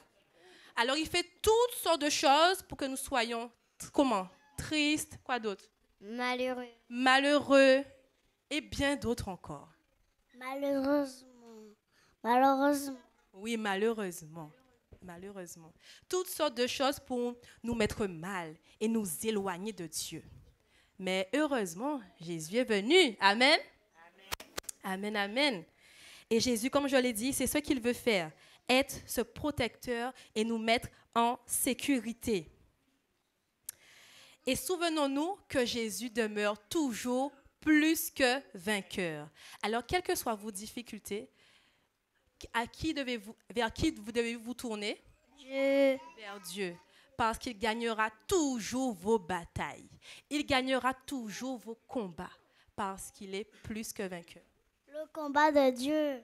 Alors, il fait toutes sortes de choses pour que nous soyons, comment? Tristes, quoi d'autre? Malheureux. Malheureux et bien d'autres encore. Malheureusement. Malheureusement. Oui, malheureusement. Malheureusement. Toutes sortes de choses pour nous mettre mal et nous éloigner de Dieu. Mais heureusement, Jésus est venu. Amen. Amen, amen. Et Jésus, comme je l'ai dit, c'est ce qu'il veut faire. Être ce protecteur et nous mettre en sécurité. Et souvenons-nous que Jésus demeure toujours plus que vainqueur. Alors, quelles que soient vos difficultés, à qui devez-vous, vers qui vous devez vous tourner? Dieu. Vers Dieu. Parce qu'il gagnera toujours vos batailles. Il gagnera toujours vos combats. Parce qu'il est plus que vainqueur. Le combat de Dieu.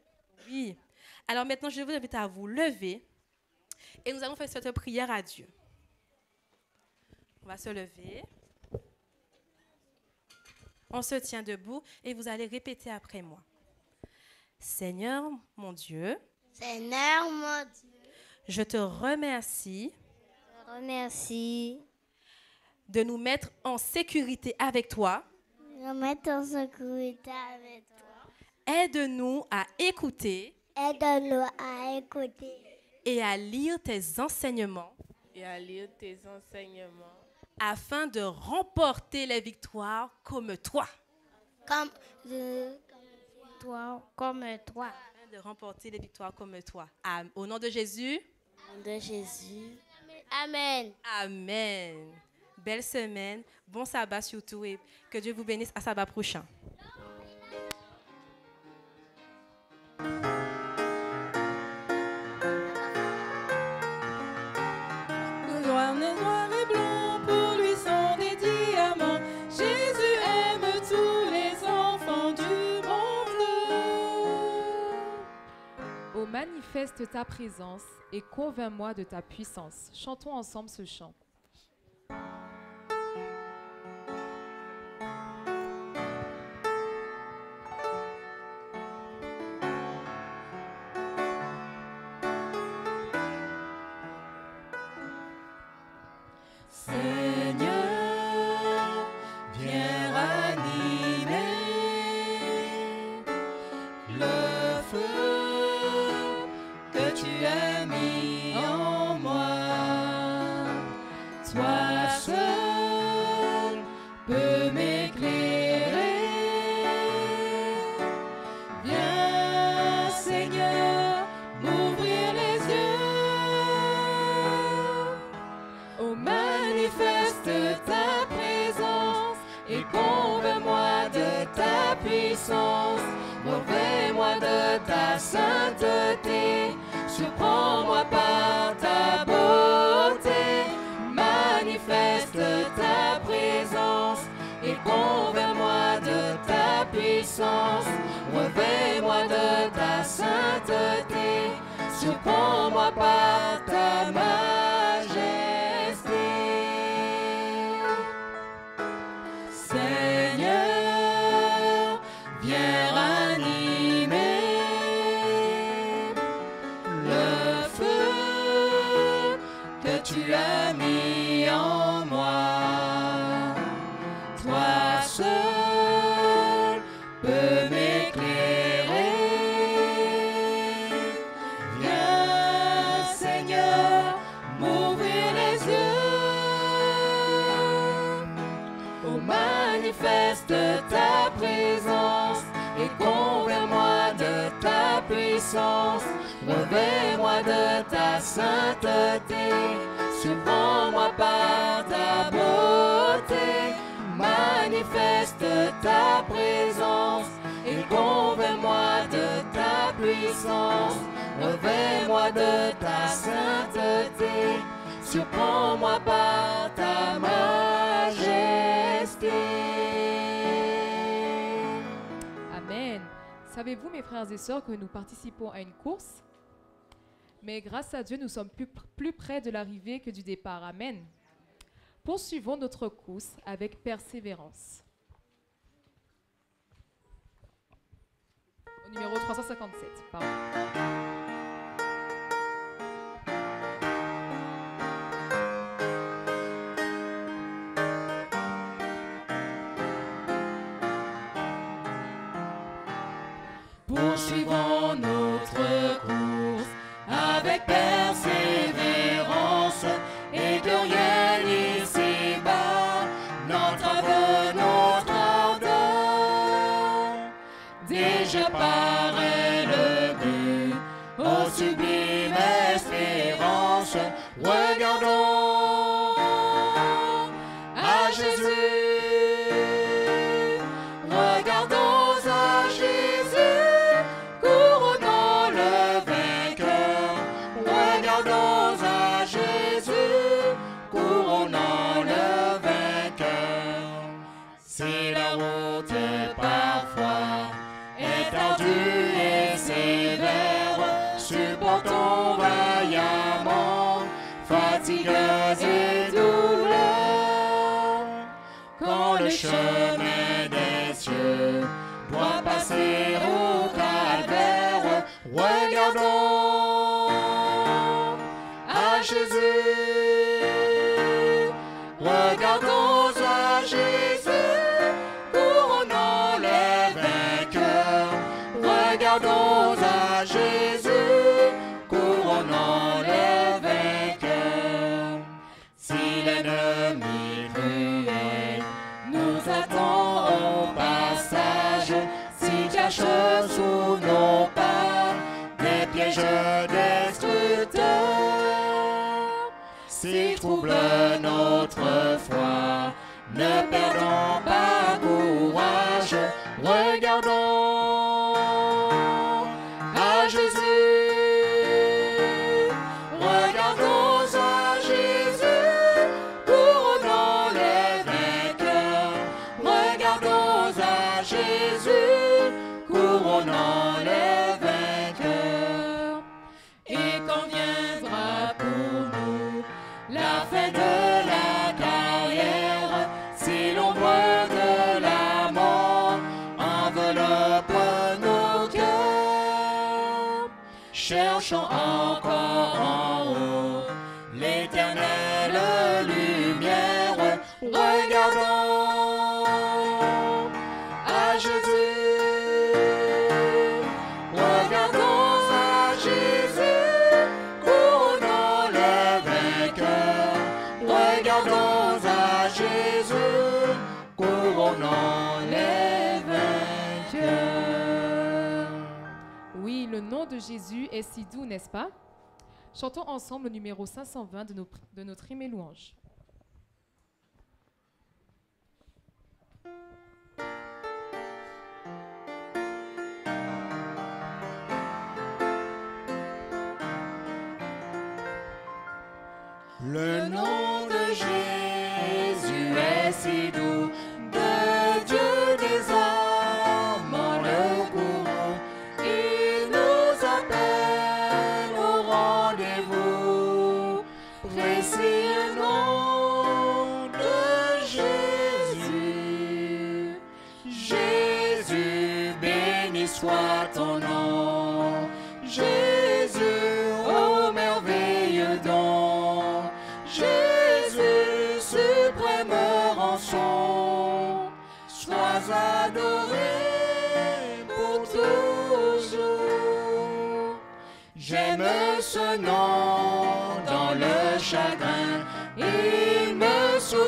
Oui. Alors maintenant, je vous invite à vous lever et nous allons faire cette prière à Dieu. On va se lever. On se tient debout et vous allez répéter après moi. Seigneur mon Dieu, Seigneur mon Dieu, je te remercie je te remercie de nous mettre en sécurité avec toi. de mettre en sécurité avec toi. Aide-nous à écouter Aide-nous à écouter et à lire tes enseignements Et à lire tes enseignements. afin de remporter les victoires comme toi. comme, de- comme toi. Comme toi. Afin de remporter les victoires comme toi. Au nom de Jésus. Au nom de Jésus. Amen. Amen. Belle semaine. Bon sabbat surtout et que Dieu vous bénisse à sabbat prochain. Manifeste ta présence et convainc-moi de ta puissance. Chantons ensemble ce chant. Puissance. Revêt-moi de ta sainteté, surprends-moi par ta beauté. Manifeste ta présence et convainc-moi de ta puissance. Revêt-moi de ta sainteté, surprends-moi par ta majesté. puissance. Revêt-moi de ta sainteté. surprends-moi par ta beauté. Manifeste ta présence et convainc-moi de ta puissance. Revêt-moi de ta sainteté. Surprends-moi par ta majesté. Savez-vous, mes frères et sœurs, que nous participons à une course? Mais grâce à Dieu, nous sommes plus, près de l'arrivée que du départ. Amen. Poursuivons notre course avec persévérance. Au numéro 357, pardon. Suivons notre course avec paix. chemin des cieux. Vois passer au calvaire, regardons à Jésus. piège destructeur. S'il trouble notre foi, ne perdons pas courage, regardons marchons encore. Jésus est si doux, n'est-ce pas? Chantons ensemble le numéro 520 de, nos, de notre hymne louange. Le nom de Jésus est si doux.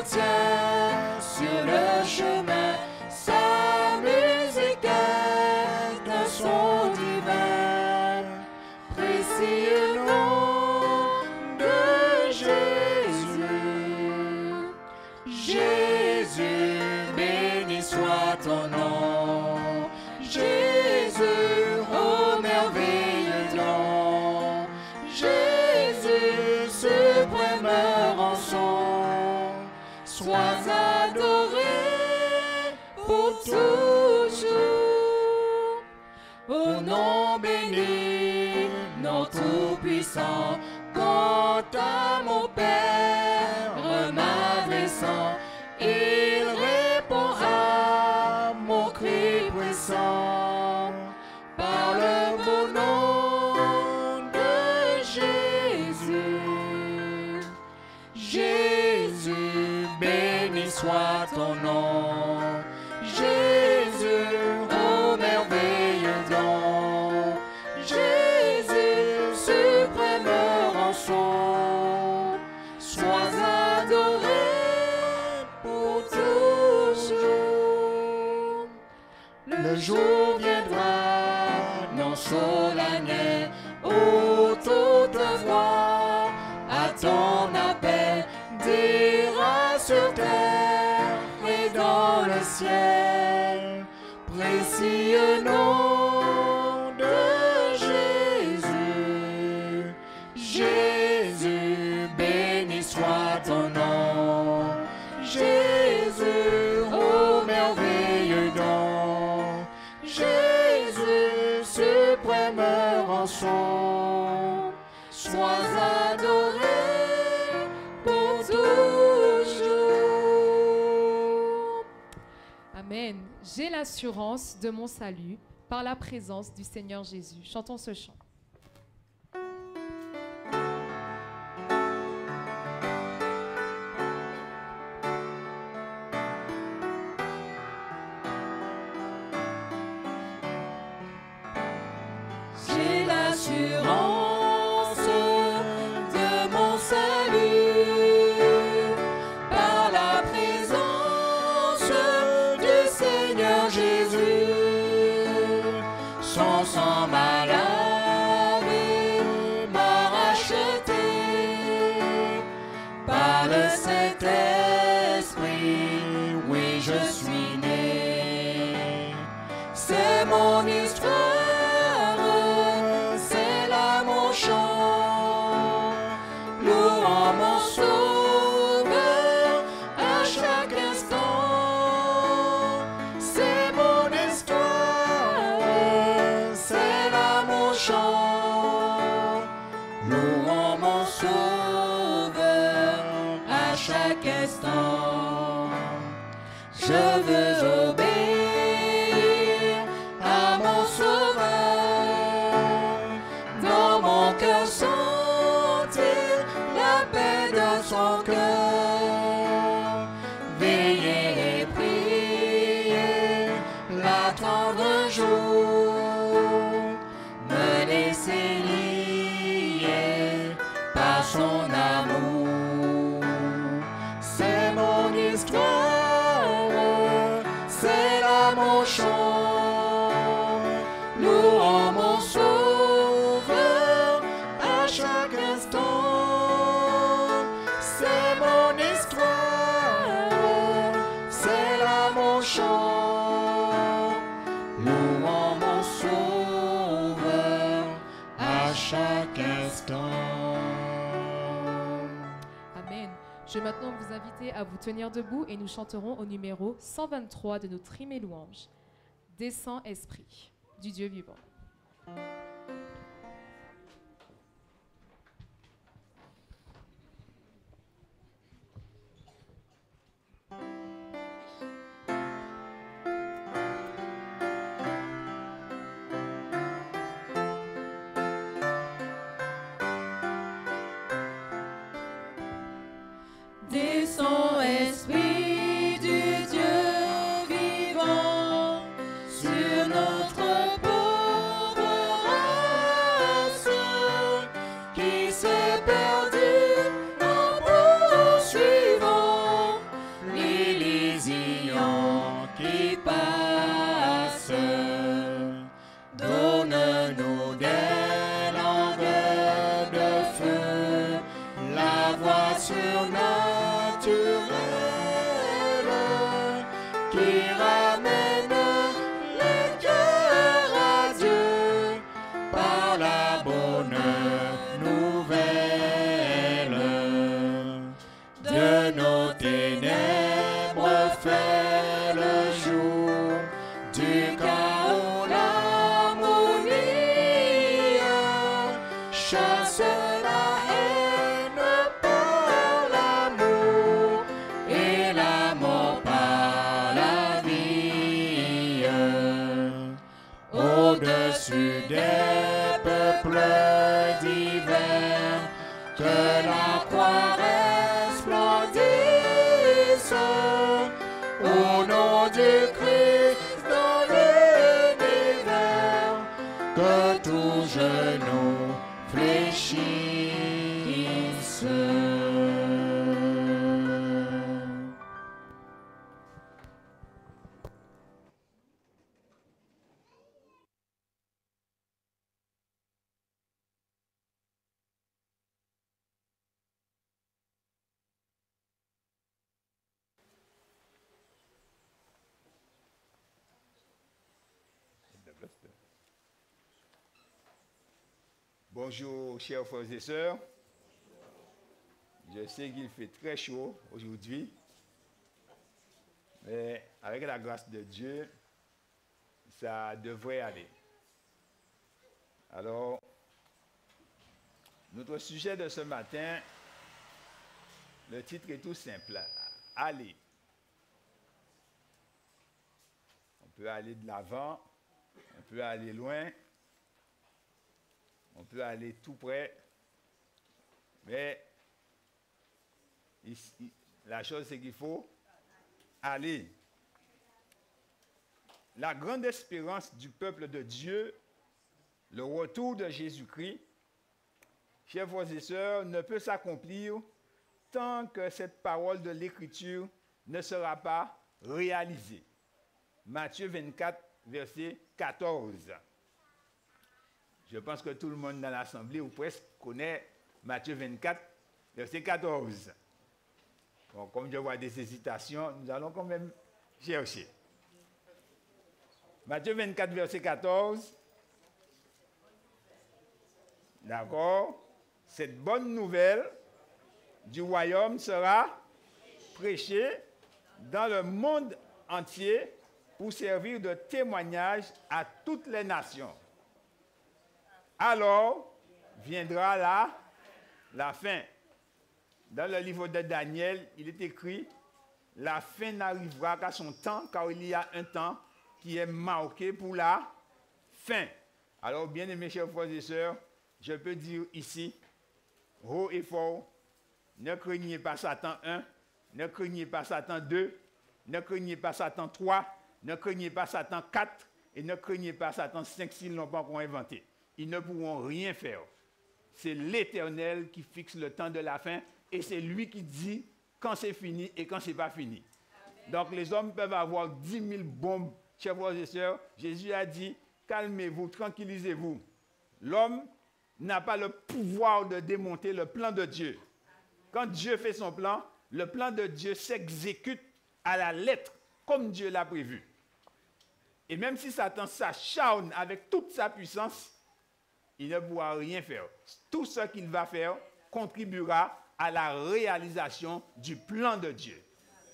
tienne sur le chemin. Quant à mon Père, m'adressant, il répondra mon cri puissant. say. J'ai l'assurance de mon salut par la présence du Seigneur Jésus. Chantons ce chant. Semon. à vous tenir debout et nous chanterons au numéro 123 de notre hymne louange. Descends, Esprit, du Dieu vivant. Chers frères et sœurs. Je sais qu'il fait très chaud aujourd'hui, mais avec la grâce de Dieu, ça devrait aller. Alors, notre sujet de ce matin, le titre est tout simple. Aller. On peut aller de l'avant, on peut aller loin, on peut aller tout près, mais la chose c'est qu'il faut aller. La grande espérance du peuple de Dieu, le retour de Jésus-Christ, chers frères et sœurs, ne peut s'accomplir tant que cette parole de l'Écriture ne sera pas réalisée. Matthieu 24, verset 14. Je pense que tout le monde dans l'Assemblée, ou presque, connaît Matthieu 24, verset 14. Bon, comme je vois des hésitations, nous allons quand même chercher. Matthieu 24, verset 14. D'accord Cette bonne nouvelle du royaume sera prêchée dans le monde entier pour servir de témoignage à toutes les nations. Alors viendra là la fin. Dans le livre de Daniel, il est écrit, la fin n'arrivera qu'à son temps, car il y a un temps qui est marqué pour la fin. Alors, bien aimés chers frères et sœurs, je peux dire ici, haut et fort, ne craignez pas Satan 1, ne craignez pas Satan 2, ne craignez pas Satan 3, ne craignez pas Satan 4 et ne craignez pas Satan 5 s'ils n'ont pas encore inventé. Ils ne pourront rien faire. C'est l'Éternel qui fixe le temps de la fin et c'est lui qui dit quand c'est fini et quand c'est pas fini. Donc les hommes peuvent avoir 10 000 bombes, chers frères et sœurs. Jésus a dit, calmez-vous, tranquillisez-vous. L'homme n'a pas le pouvoir de démonter le plan de Dieu. Quand Dieu fait son plan, le plan de Dieu s'exécute à la lettre comme Dieu l'a prévu. Et même si Satan s'acharne avec toute sa puissance, il ne pourra rien faire. Tout ce qu'il va faire contribuera à la réalisation du plan de Dieu.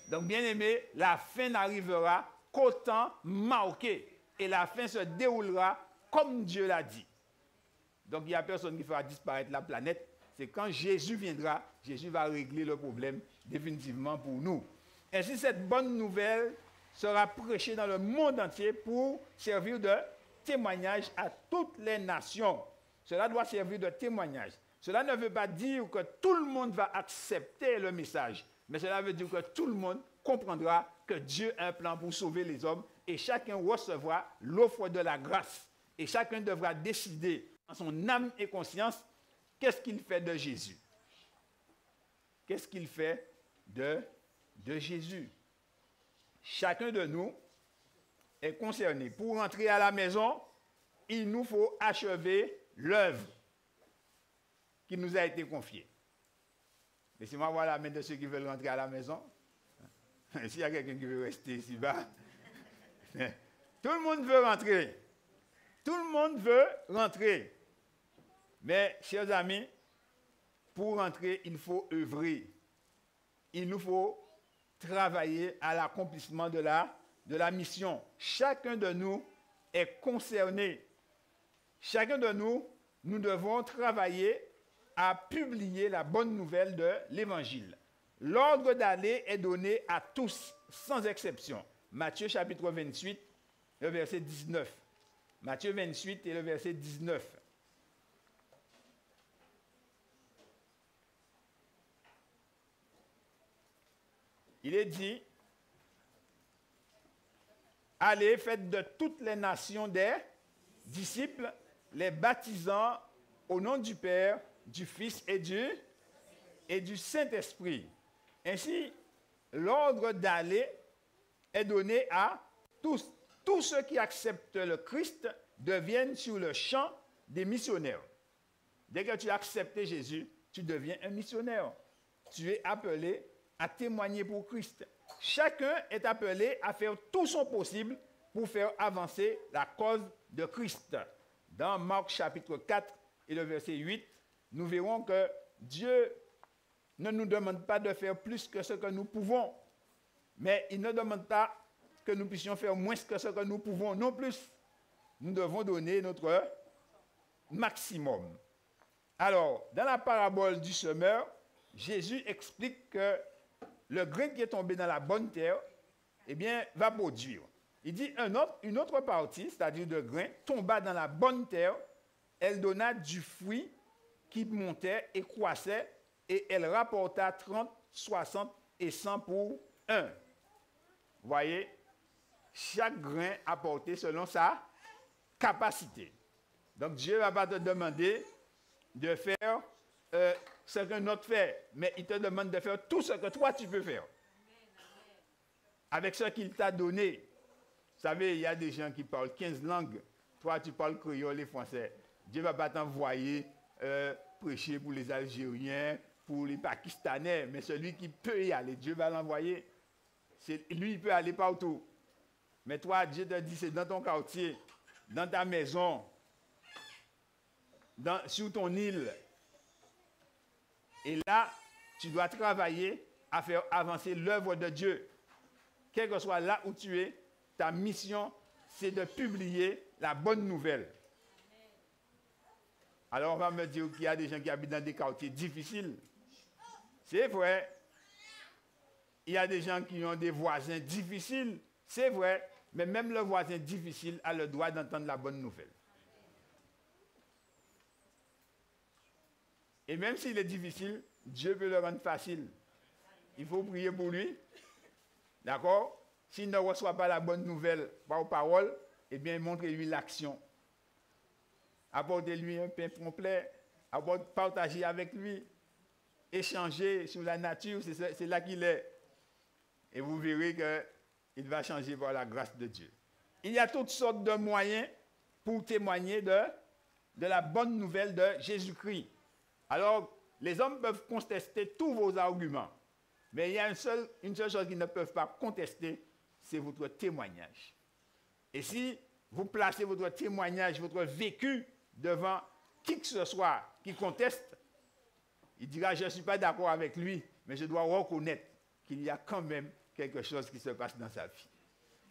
Donc, bien aimé, la fin n'arrivera qu'au temps marqué. Et la fin se déroulera comme Dieu l'a dit. Donc, il n'y a personne qui fera disparaître la planète. C'est quand Jésus viendra, Jésus va régler le problème définitivement pour nous. Ainsi, cette bonne nouvelle sera prêchée dans le monde entier pour servir de témoignage à toutes les nations. Cela doit servir de témoignage. Cela ne veut pas dire que tout le monde va accepter le message, mais cela veut dire que tout le monde comprendra que Dieu a un plan pour sauver les hommes et chacun recevra l'offre de la grâce. Et chacun devra décider en son âme et conscience qu'est-ce qu'il fait de Jésus. Qu'est-ce qu'il fait de, de Jésus. Chacun de nous est concerné. Pour rentrer à la maison, il nous faut achever l'œuvre qui nous a été confiée. Laissez-moi voir la main de ceux qui veulent rentrer à la maison. S'il y a quelqu'un qui veut rester ici-bas. Tout le monde veut rentrer. Tout le monde veut rentrer. Mais, chers amis, pour rentrer, il faut œuvrer. Il nous faut travailler à l'accomplissement de la, de la mission. Chacun de nous est concerné. Chacun de nous, nous devons travailler à publier la bonne nouvelle de l'Évangile. L'ordre d'aller est donné à tous, sans exception. Matthieu chapitre 28, le verset 19. Matthieu 28 et le verset 19. Il est dit, allez, faites de toutes les nations des disciples les baptisant au nom du Père, du Fils et du, et du Saint-Esprit. Ainsi, l'ordre d'aller est donné à tous. Tous ceux qui acceptent le Christ deviennent sur le champ des missionnaires. Dès que tu as accepté Jésus, tu deviens un missionnaire. Tu es appelé à témoigner pour Christ. Chacun est appelé à faire tout son possible pour faire avancer la cause de Christ. Dans Marc chapitre 4 et le verset 8, nous verrons que Dieu ne nous demande pas de faire plus que ce que nous pouvons, mais il ne demande pas que nous puissions faire moins que ce que nous pouvons non plus. Nous devons donner notre maximum. Alors, dans la parabole du semeur, Jésus explique que le grain qui est tombé dans la bonne terre, eh bien, va produire. Il dit une autre partie, c'est-à-dire de grain, tomba dans la bonne terre, elle donna du fruit qui montait et croissait, et elle rapporta 30, 60 et 100 pour un. Voyez, chaque grain apporté selon sa capacité. Donc Dieu ne va pas te demander de faire euh, ce qu'un autre fait, mais il te demande de faire tout ce que toi tu peux faire. Avec ce qu'il t'a donné. Savez, il y a des gens qui parlent 15 langues. Toi, tu parles créole et français. Dieu ne va pas t'envoyer euh, prêcher pour les Algériens, pour les Pakistanais, mais celui qui peut y aller, Dieu va l'envoyer. Lui, il peut aller partout. Mais toi, Dieu te dit, c'est dans ton quartier, dans ta maison, sur ton île. Et là, tu dois travailler à faire avancer l'œuvre de Dieu. Quel que soit là où tu es, ta mission, c'est de publier la bonne nouvelle. Alors on va me dire qu'il y a des gens qui habitent dans des quartiers difficiles. C'est vrai. Il y a des gens qui ont des voisins difficiles. C'est vrai. Mais même le voisin difficile a le droit d'entendre la bonne nouvelle. Et même s'il est difficile, Dieu peut le rendre facile. Il faut prier pour lui. D'accord? S'il ne reçoit pas la bonne nouvelle par parole, eh bien, montrez-lui l'action. Apportez-lui un pain complet. Partagez avec lui. Échangez sur la nature, c'est là qu'il est. Et vous verrez qu'il va changer par la grâce de Dieu. Il y a toutes sortes de moyens pour témoigner de, la bonne nouvelle de Jésus-Christ. Alors, les hommes peuvent contester tous vos arguments. Mais il y a une seule chose qu'ils ne peuvent pas contester, c'est votre témoignage. Et si vous placez votre témoignage, votre vécu devant qui que ce soit qui conteste, il dira, je ne suis pas d'accord avec lui, mais je dois reconnaître qu'il y a quand même quelque chose qui se passe dans sa vie.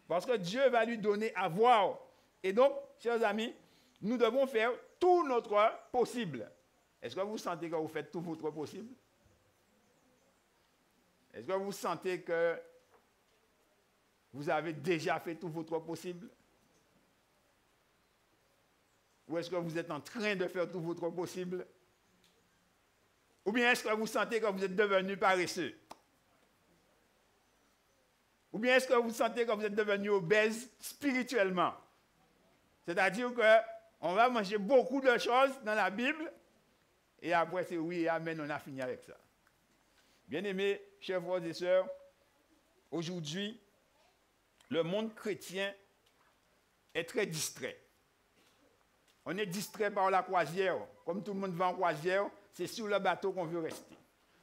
Parce que Dieu va lui donner à voir. Et donc, chers amis, nous devons faire tout notre possible. Est-ce que vous sentez que vous faites tout votre possible? Est-ce que vous sentez que vous avez déjà fait tout votre possible. Ou est-ce que vous êtes en train de faire tout votre possible? Ou bien est-ce que vous sentez que vous êtes devenu paresseux? Ou bien est-ce que vous sentez que vous êtes devenu obèse spirituellement? C'est-à-dire que on va manger beaucoup de choses dans la Bible et après c'est oui, amen, on a fini avec ça. Bien-aimés, chers frères et sœurs, aujourd'hui, le monde chrétien est très distrait. On est distrait par la croisière. Comme tout le monde va en croisière, c'est sur le bateau qu'on veut rester.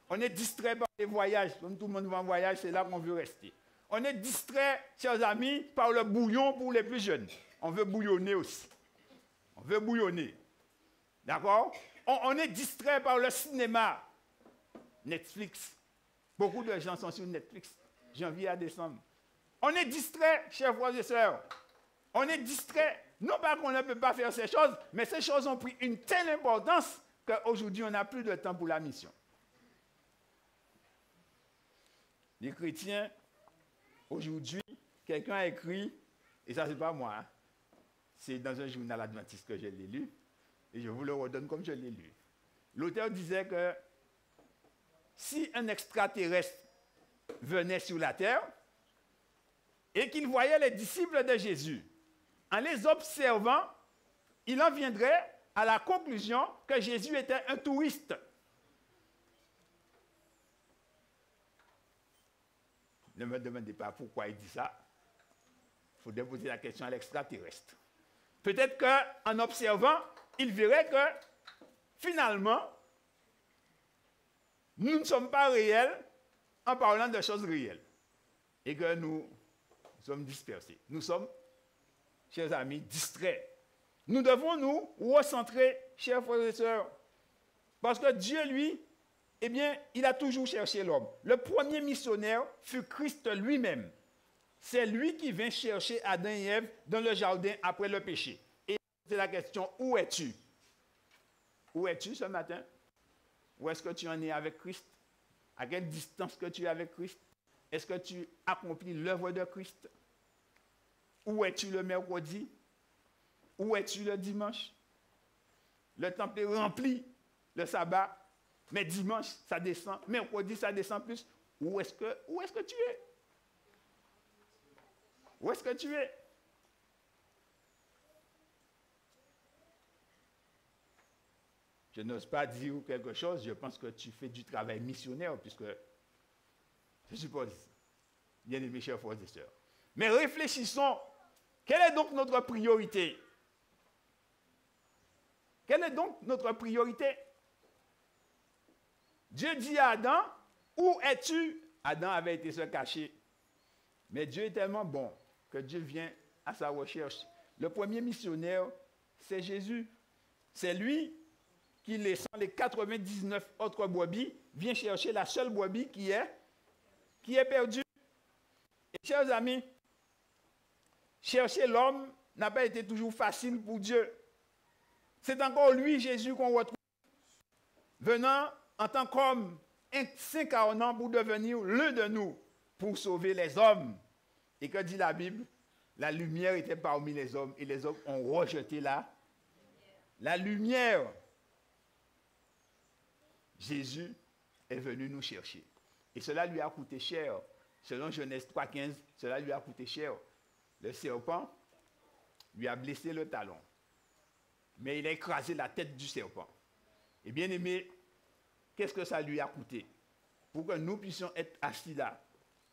On est distrait par les voyages. Comme tout le monde va en voyage, c'est là qu'on veut rester. On est distrait, chers amis, par le bouillon pour les plus jeunes. On veut bouillonner aussi. On veut bouillonner. D'accord? On, on, est distrait par le cinéma. Netflix. Beaucoup de gens sont sur Netflix. Janvier à décembre. On est distrait, chers frères et sœurs. On est distrait. Non pas qu'on ne peut pas faire ces choses, mais ces choses ont pris une telle importance qu'aujourd'hui, on n'a plus de temps pour la mission. Les chrétiens, aujourd'hui, quelqu'un a écrit, et ça, c'est pas moi, hein, c'est dans un journal adventiste que je l'ai lu, et je vous le redonne comme je l'ai lu. L'auteur disait que si un extraterrestre venait sur la terre et qu'il voyait les disciples de Jésus. En les observant, il en viendrait à la conclusion que Jésus était un touriste. Ne me demandez pas pourquoi il dit ça. Il faudrait poser la question à l'extraterrestre. Peut-être qu'en observant, il verrait que finalement, nous ne sommes pas réels en parlant de choses réelles. Et que nous sommes dispersés. Nous sommes, chers amis, distraits. Nous devons nous recentrer, chers frères et sœurs. Parce que Dieu, lui, eh bien, il a toujours cherché l'homme. Le premier missionnaire fut Christ lui-même. C'est lui qui vint chercher Adam et Ève dans le jardin après le péché. Et c'est la question, où es-tu? Où es-tu ce matin? Où est-ce que tu en es avec Christ? À quelle distance que tu es avec Christ? Est-ce que tu accomplis l'œuvre de Christ? Où es-tu le mercredi? Où es-tu le dimanche? Le temple est rempli, le sabbat, mais dimanche, ça descend, mercredi, ça descend plus. Où est-ce que, où est-ce que tu es? Où est-ce que tu es? Je n'ose pas dire quelque chose, je pense que tu fais du travail missionnaire, puisque je suppose, bien aimés chers frères et sœurs. Mais réfléchissons, quelle est donc notre priorité? Quelle est donc notre priorité? Dieu dit à Adam, où es-tu? Adam avait été se cacher. Mais Dieu est tellement bon que Dieu vient à sa recherche. Le premier missionnaire, c'est Jésus. C'est lui qui, laissant les 99 autres brebis, vient chercher la seule brebis qui est, qui est perdue. Et chers amis, chercher l'homme n'a pas été toujours facile pour Dieu. C'est encore lui, Jésus, qu'on retrouve venant en tant qu'homme, s'incarnant pour devenir l'un de nous, pour sauver les hommes. Et que dit la Bible? La lumière était parmi les hommes et les hommes ont rejeté la, la lumière. Jésus est venu nous chercher. Et cela lui a coûté cher. Selon Genèse 3.15, cela lui a coûté cher. Le serpent lui a blessé le talon. Mais il a écrasé la tête du serpent. Et bien aimé, qu'est-ce que ça lui a coûté? Pour que nous puissions être assis là,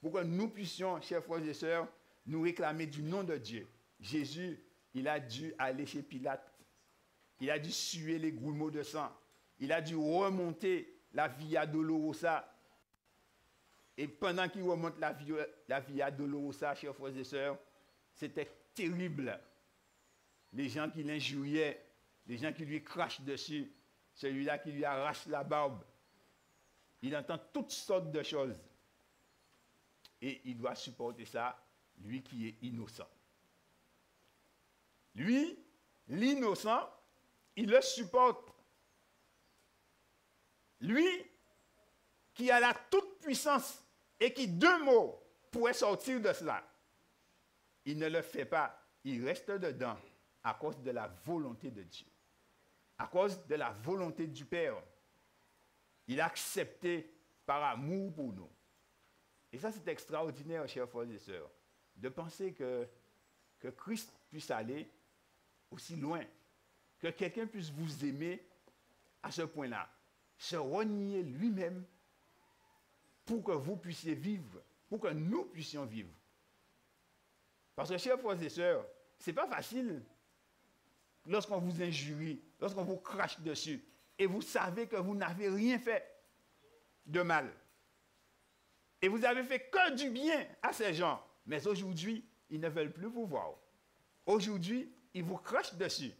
pour que nous puissions, chers frères et sœurs, nous réclamer du nom de Dieu. Jésus, il a dû aller chez Pilate. Il a dû suer les goulements de sang. Il a dû remonter la Via Dolorosa. Et pendant qu'il remonte la Via, la via Dolorosa, chers frères et sœurs, c'était terrible. Les gens qui l'injuriaient, les gens qui lui crachent dessus, celui-là qui lui arrache la barbe, il entend toutes sortes de choses. Et il doit supporter ça, lui qui est innocent. Lui, l'innocent, il le supporte. Lui, qui a la toute-puissance et qui, deux mots, pourrait sortir de cela, il ne le fait pas. Il reste dedans à cause de la volonté de Dieu, à cause de la volonté du Père. Il a accepté par amour pour nous. Et ça, c'est extraordinaire, chers frères et sœurs, de penser que, que Christ puisse aller aussi loin, que quelqu'un puisse vous aimer à ce point-là, se renier lui-même pour que vous puissiez vivre, pour que nous puissions vivre. Parce que, chers frères et sœurs, ce n'est pas facile lorsqu'on vous injurie, lorsqu'on vous crache dessus, et vous savez que vous n'avez rien fait de mal. Et vous avez fait que du bien à ces gens. Mais aujourd'hui, ils ne veulent plus vous voir. Aujourd'hui, ils vous crachent dessus.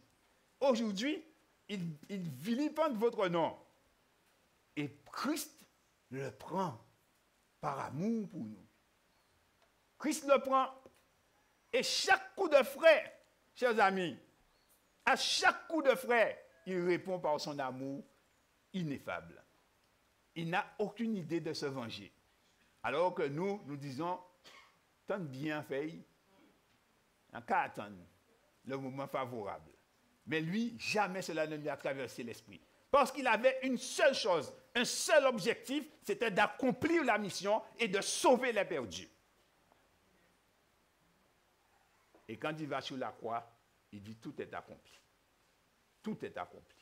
Aujourd'hui, ils, ils vilipendent votre nom. Et Christ le prend par amour pour nous. Christ le prend. Et chaque coup de frais, chers amis, à chaque coup de frais, il répond par son amour ineffable. Il n'a aucune idée de se venger. Alors que nous, nous disons, tant bien fait, en cas attendre le moment favorable. Mais lui, jamais cela ne lui a traversé l'esprit. Parce qu'il avait une seule chose un seul objectif, c'était d'accomplir la mission et de sauver les perdus. Et quand il va sur la croix, il dit tout est accompli. Tout est accompli.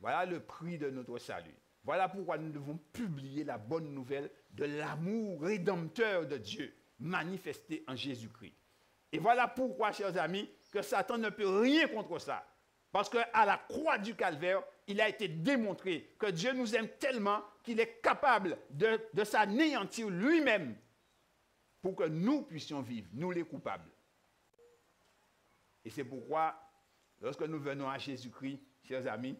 Voilà le prix de notre salut. Voilà pourquoi nous devons publier la bonne nouvelle de l'amour rédempteur de Dieu manifesté en Jésus-Christ. Et voilà pourquoi, chers amis, que Satan ne peut rien contre ça. Parce qu'à la croix du calvaire, il a été démontré que Dieu nous aime tellement qu'il est capable de, de s'anéantir lui-même pour que nous puissions vivre, nous les coupables. Et c'est pourquoi, lorsque nous venons à Jésus-Christ, chers amis,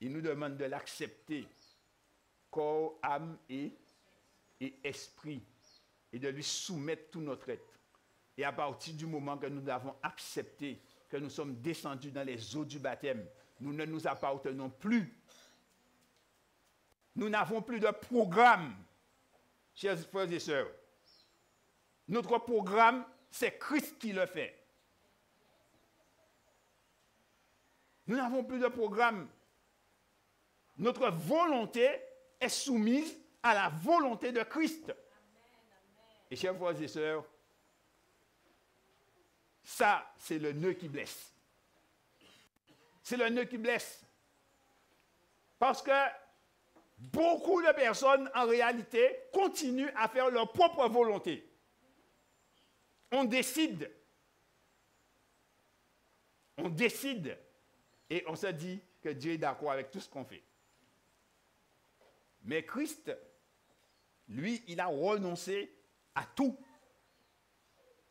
il nous demande de l'accepter, corps, âme et, esprit, et de lui soumettre tout notre être. Et à partir du moment que nous avons accepté que nous sommes descendus dans les eaux du baptême, nous ne nous appartenons plus. Nous n'avons plus de programme, chers frères et sœurs. Notre programme, c'est Christ qui le fait. Nous n'avons plus de programme. Notre volonté est soumise à la volonté de Christ. Et chers frères et sœurs, ça, c'est le nœud qui blesse. C'est le nœud qui blesse. Parce que beaucoup de personnes, en réalité, continuent à faire leur propre volonté. On décide. On décide. Et on se dit que Dieu est d'accord avec tout ce qu'on fait. Mais Christ, lui, il a renoncé à tout.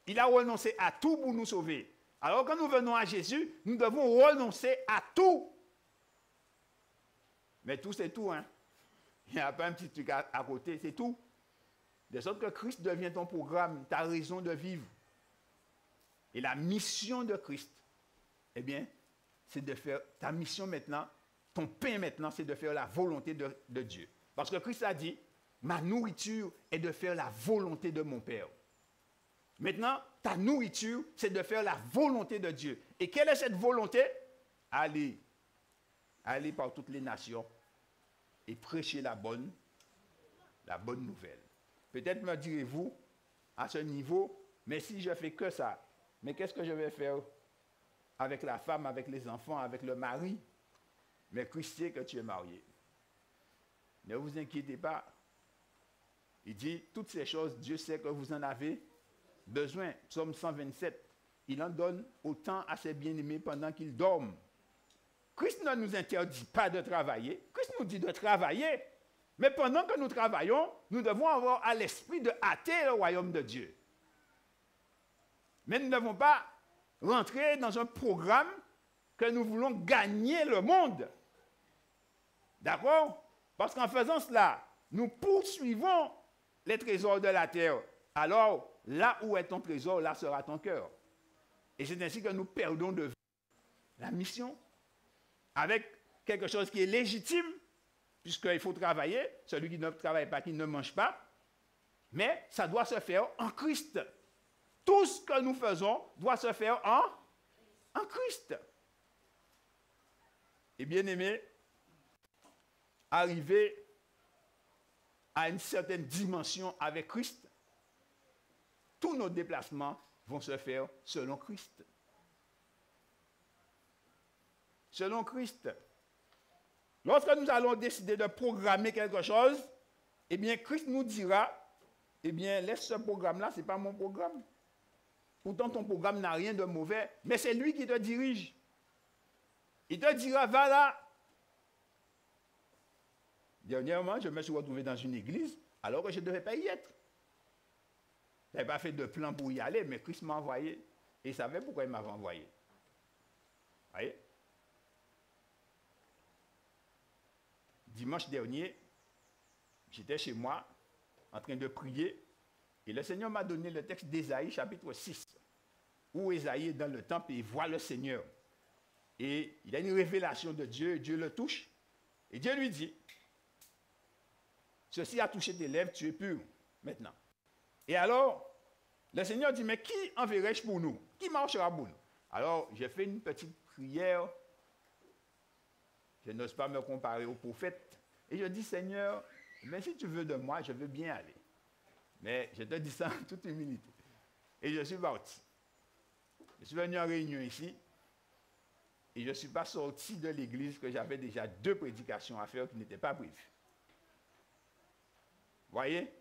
Il a renoncé à tout pour nous sauver. Alors quand nous venons à Jésus, nous devons renoncer à tout. Mais tout, c'est tout. Hein? Il n'y a pas un petit truc à, côté, c'est tout. De sorte que Christ devient ton programme, ta raison de vivre. Et la mission de Christ, eh bien, c'est de faire ta mission maintenant, ton pain maintenant, c'est de faire la volonté de, Dieu. Parce que Christ a dit, ma nourriture est de faire la volonté de mon Père. Maintenant, ta nourriture, c'est de faire la volonté de Dieu. Et quelle est cette volonté? Aller, aller par toutes les nations et prêcher la bonne, la bonne nouvelle. Peut-être me direz-vous, à ce niveau, mais si je fais que ça, mais qu'est-ce que je vais faire? Avec la femme, avec les enfants, avec le mari Mais Christ sait que tu es marié. Ne vous inquiétez pas. Il dit, toutes ces choses, Dieu sait que vous en avez besoin. Psaume 127. Il en donne autant à ses bien-aimés pendant qu'ils dorment. Christ ne nous interdit pas de travailler. Christ nous dit de travailler. Mais pendant que nous travaillons, nous devons avoir à l'esprit de hâter le royaume de Dieu. Mais nous ne devons pas rentrer dans un programme que nous voulons gagner le monde. D'accord? Parce qu'en faisant cela, nous poursuivons les trésors de la terre. Alors, là où est ton trésor, là sera ton cœur. Et c'est ainsi que nous perdons de vue la mission avec quelque chose qui est légitime, puisqu'il faut travailler. Celui qui ne travaille pas, qui ne mange pas. Mais ça doit se faire en Christ. Tout ce que nous faisons doit se faire en, Christ. Et bien aimé, arriver à une certaine dimension avec Christ, tous nos déplacements vont se faire selon Christ. Selon Christ. Lorsque nous allons décider de programmer quelque chose, eh bien, Christ nous dira, eh bien, laisse ce programme-là, ce n'est pas mon programme. Pourtant, ton programme n'a rien de mauvais, mais c'est lui qui te dirige. Il te dira, va là. Dernièrement, je me suis retrouvé dans une église alors que je ne devais pas y être. Je n'avais pas fait de plan pour y aller, mais Christ m'a envoyé. Et il savait pourquoi il m'avait envoyé. Vous voyez? Dimanche dernier, j'étais chez moi en train de prier et le Seigneur m'a donné le texte d'Ésaïe chapitre 6, où Ésaïe est dans le temple et il voit le Seigneur. Et il a une révélation de Dieu, Dieu le touche. Et Dieu lui dit, ceci a touché tes lèvres, tu es pur maintenant. Et alors, le Seigneur dit, mais qui enverrai-je pour nous? Qui marchera pour nous? Alors, j'ai fait une petite prière. Je n'ose pas me comparer au prophète, Et je dis, Seigneur, mais si tu veux de moi, je veux bien aller. Mais je te dis ça en toute humilité. Et je suis parti. Je suis venu en réunion ici. Et je ne suis pas sorti de l'église que j'avais déjà deux prédications à faire qui n'étaient pas prévues. Voyez?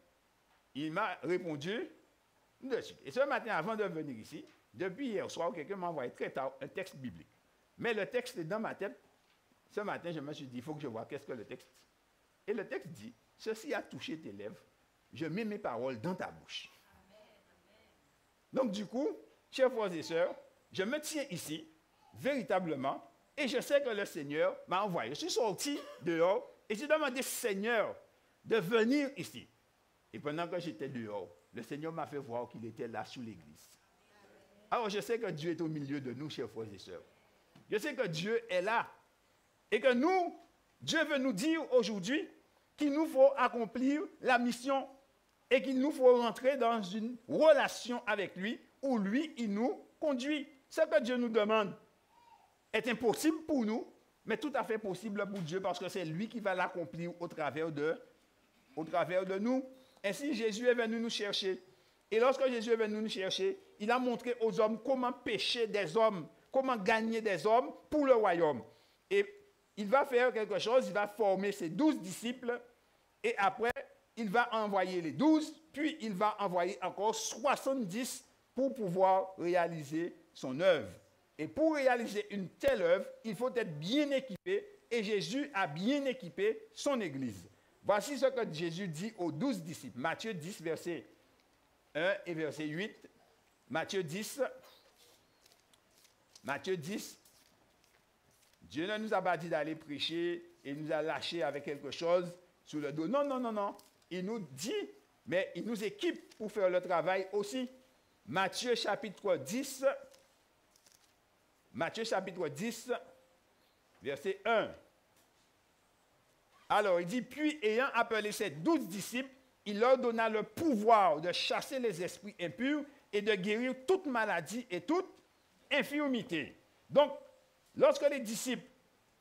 Il m'a répondu de suite. Et ce matin, avant de venir ici, depuis hier soir, quelqu'un m'a envoyé très tard un texte biblique. Mais le texte est dans ma tête. Ce matin, je me suis dit, il faut que je vois qu'est-ce que le texte dit. Et le texte dit, ceci a touché tes lèvres, je mets mes paroles dans ta bouche. Donc du coup, chers frères et sœurs, je me tiens ici, véritablement, et je sais que le Seigneur m'a envoyé. Je suis sorti dehors et j'ai demandé, Seigneur, de venir ici. Et pendant que j'étais dehors, le Seigneur m'a fait voir qu'il était là sous l'église. Alors je sais que Dieu est au milieu de nous, chers frères et sœurs. Je sais que Dieu est là. Et que nous, Dieu veut nous dire aujourd'hui qu'il nous faut accomplir la mission et qu'il nous faut rentrer dans une relation avec lui où lui, il nous conduit. Ce que Dieu nous demande est impossible pour nous, mais tout à fait possible pour Dieu parce que c'est lui qui va l'accomplir au travers de, au travers de nous. Ainsi, Jésus est venu nous chercher. Et lorsque Jésus est venu nous chercher, il a montré aux hommes comment pécher des hommes, comment gagner des hommes pour le royaume. Et il va faire quelque chose, il va former ses douze disciples, et après, il va envoyer les douze, puis il va envoyer encore 70 pour pouvoir réaliser son œuvre. Et pour réaliser une telle œuvre, il faut être bien équipé, et Jésus a bien équipé son Église. Voici ce que Jésus dit aux douze disciples. Matthieu 10, verset 1 et verset 8. Matthieu 10. Matthieu 10. Dieu ne nous a pas dit d'aller prêcher et nous a lâché avec quelque chose sous le dos. Non, non, non, non. Il nous dit, mais il nous équipe pour faire le travail aussi. Matthieu chapitre 10. Matthieu chapitre 10, verset 1. Alors, il dit, puis ayant appelé ses douze disciples, il leur donna le pouvoir de chasser les esprits impurs et de guérir toute maladie et toute infirmité. Donc, lorsque les disciples,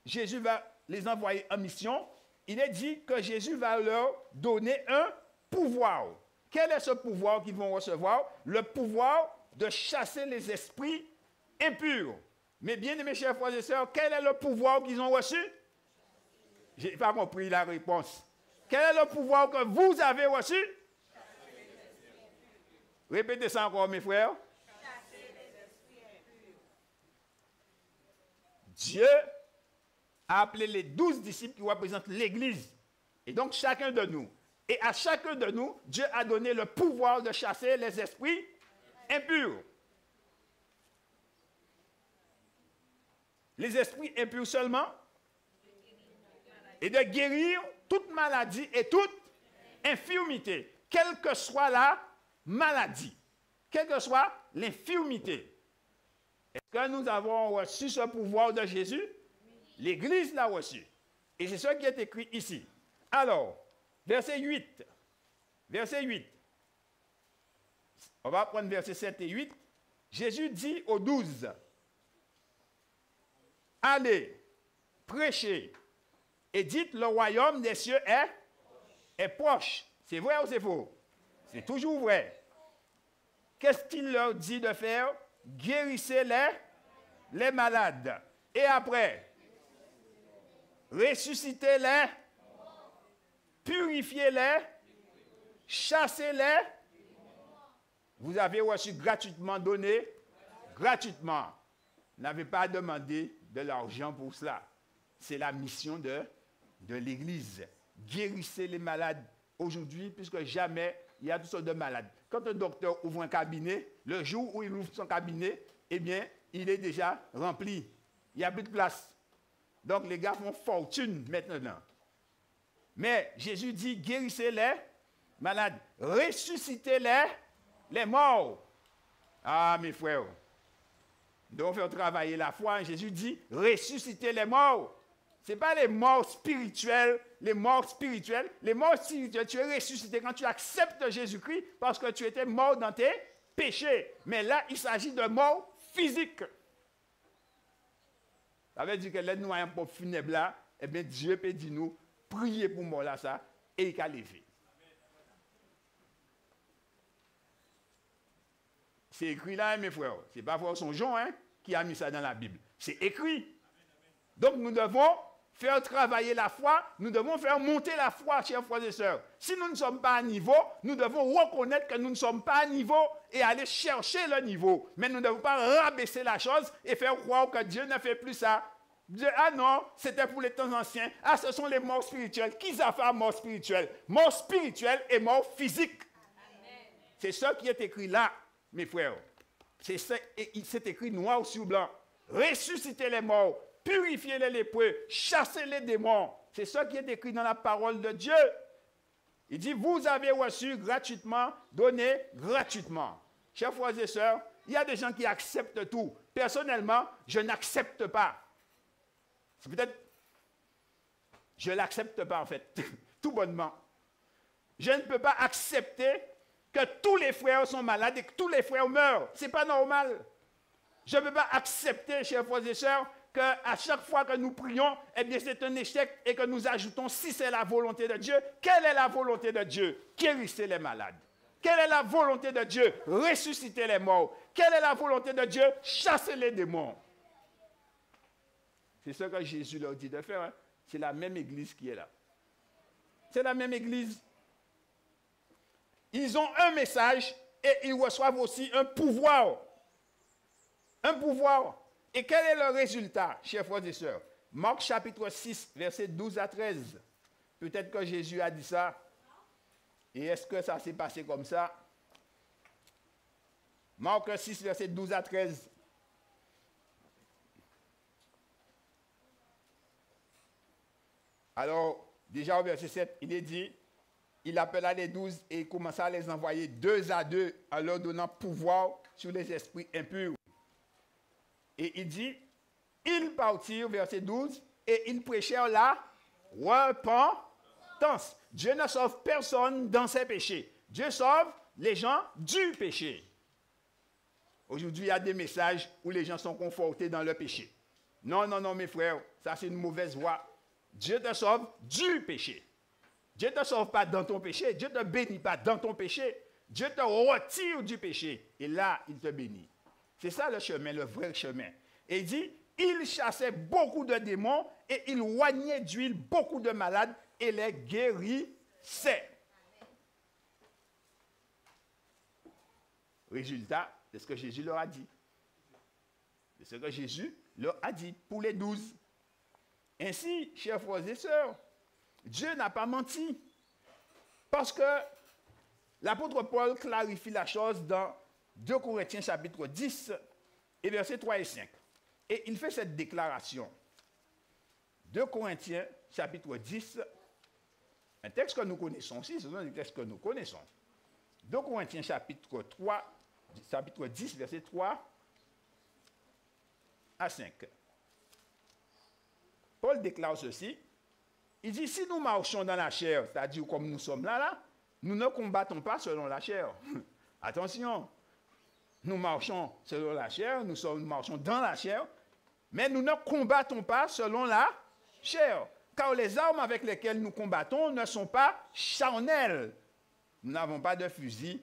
Jésus va les envoyer en mission, il est dit que Jésus va leur donner un pouvoir. Quel est ce pouvoir qu'ils vont recevoir? Le pouvoir de chasser les esprits impurs. Mais bien mes chers frères et sœurs, quel est le pouvoir qu'ils ont reçu? Je n'ai pas compris la réponse. Quel est le pouvoir que vous avez reçu? Répétez ça encore, mes frères. Dieu a appelé les douze disciples qui représentent l'Église. Et donc chacun de nous. Et à chacun de nous, Dieu a donné le pouvoir de chasser les esprits impurs. Les esprits impurs seulement. Et de guérir toute maladie et toute infirmité, quelle que soit la maladie, quelle que soit l'infirmité. Est-ce que nous avons reçu ce pouvoir de Jésus? L'Église l'a reçu. Et c'est ce qui est écrit ici. Alors, verset 8. Verset 8. On va prendre verset 7 et 8. Jésus dit aux douze, allez, prêchez, et dites, le royaume des cieux est, est proche. C'est vrai ou c'est faux? C'est toujours vrai. Qu'est-ce qu'il leur dit de faire? Guérissez les, les malades. Et après, ressuscitez-les, purifiez-les, chassez-les. Vous avez reçu gratuitement donné, gratuitement. N'avez pas demandé de l'argent pour cela. C'est la mission de, de l'Église. Guérissez les malades aujourd'hui, puisque jamais il y a toutes sortes de malades. Quand un docteur ouvre un cabinet, le jour où il ouvre son cabinet, eh bien, il est déjà rempli. Il n'y a plus de place. Donc les gars font fortune maintenant. Mais Jésus dit, guérissez les malades, ressuscitez les, les morts. Ah, mes frères, nous devons faire travailler la foi. Jésus dit, ressuscitez les morts. Ce n'est pas les morts spirituels, les morts spirituels. Les morts spirituels, tu es ressuscité quand tu acceptes Jésus-Christ parce que tu étais mort dans tes péchés. Mais là, il s'agit de mort physique. Ça veut dire que là, nous avons un peu funèbre là, eh bien, Dieu peut dire nous, prier pour moi là, ça, et il a levé. C'est écrit là, hein, mes frères. C'est pas frère son Jean hein, qui a mis ça dans la Bible. C'est écrit. Donc nous devons faire travailler la foi, nous devons faire monter la foi, chers frères et sœurs. Si nous ne sommes pas à niveau, nous devons reconnaître que nous ne sommes pas à niveau et aller chercher le niveau. Mais nous ne devons pas rabaisser la chose et faire croire que Dieu ne fait plus ça. Ah non, c'était pour les temps anciens. Ah, ce sont les morts spirituelles. Qui a fait mort spirituelle? Mort spirituelle et mort physique. C'est ça qui est écrit là, mes frères. C'est écrit noir sur blanc. Ressusciter les morts, purifier les lépreux, chasser les démons. C'est ça qui est écrit dans la parole de Dieu. Il dit, vous avez reçu gratuitement, donné gratuitement. Chers frères et sœurs, il y a des gens qui acceptent tout. Personnellement, je n'accepte pas. C'est peut-être... Je ne l'accepte pas en fait, tout bonnement. Je ne peux pas accepter que tous les frères sont malades et que tous les frères meurent. Ce n'est pas normal. Je ne peux pas accepter, chers frères et sœurs, qu'à chaque fois que nous prions, eh bien, c'est un échec et que nous ajoutons, si c'est la volonté de Dieu, quelle est la volonté de Dieu? Guérissez les malades. Quelle est la volonté de Dieu? Ressusciter les morts. Quelle est la volonté de Dieu? Chasser les démons. C'est ce que Jésus leur dit de faire. Hein. C'est la même église qui est là. C'est la même église. Ils ont un message et ils reçoivent aussi un pouvoir. Un pouvoir. Et quel est le résultat, chers frères et sœurs? Marc chapitre 6, versets 12 à 13. Peut-être que Jésus a dit ça. Et est-ce que ça s'est passé comme ça? Marc 6, versets 12 à 13. Alors, déjà au verset 7, il est dit, il appela les douze et il commença à les envoyer deux à deux en leur donnant pouvoir sur les esprits impurs. Et il dit, ils partirent, verset 12, et ils prêchèrent la repentance. Dieu ne sauve personne dans ses péchés. Dieu sauve les gens du péché. Aujourd'hui, il y a des messages où les gens sont confortés dans le péché. Non, non, non, mes frères, ça c'est une mauvaise voie. Dieu te sauve du péché. Dieu ne te sauve pas dans ton péché. Dieu ne te bénit pas dans ton péché. Dieu te retire du péché. Et là, il te bénit. C'est ça le chemin, le vrai chemin. Et il dit, il chassait beaucoup de démons et il oignait d'huile beaucoup de malades et les guérissait. Résultat de ce que Jésus leur a dit. De ce que Jésus leur a dit pour les douze. Ainsi, chers frères et sœurs, Dieu n'a pas menti. Parce que l'apôtre Paul clarifie la chose dans 2 Corinthiens chapitre 10 et versets 3 et 5. Et il fait cette déclaration. 2 Corinthiens chapitre 10, un texte que nous connaissons aussi, c'est un texte que nous connaissons. 2 Corinthiens chapitre 3, chapitre 10, verset 3 à 5. Paul déclare ceci. Il dit, si nous marchons dans la chair, c'est-à-dire comme nous sommes là, là, nous ne combattons pas selon la chair. Attention, nous marchons selon la chair, nous, sommes, marchons dans la chair, mais nous ne combattons pas selon la chair. Car les armes avec lesquelles nous combattons ne sont pas charnelles. Nous n'avons pas de fusil,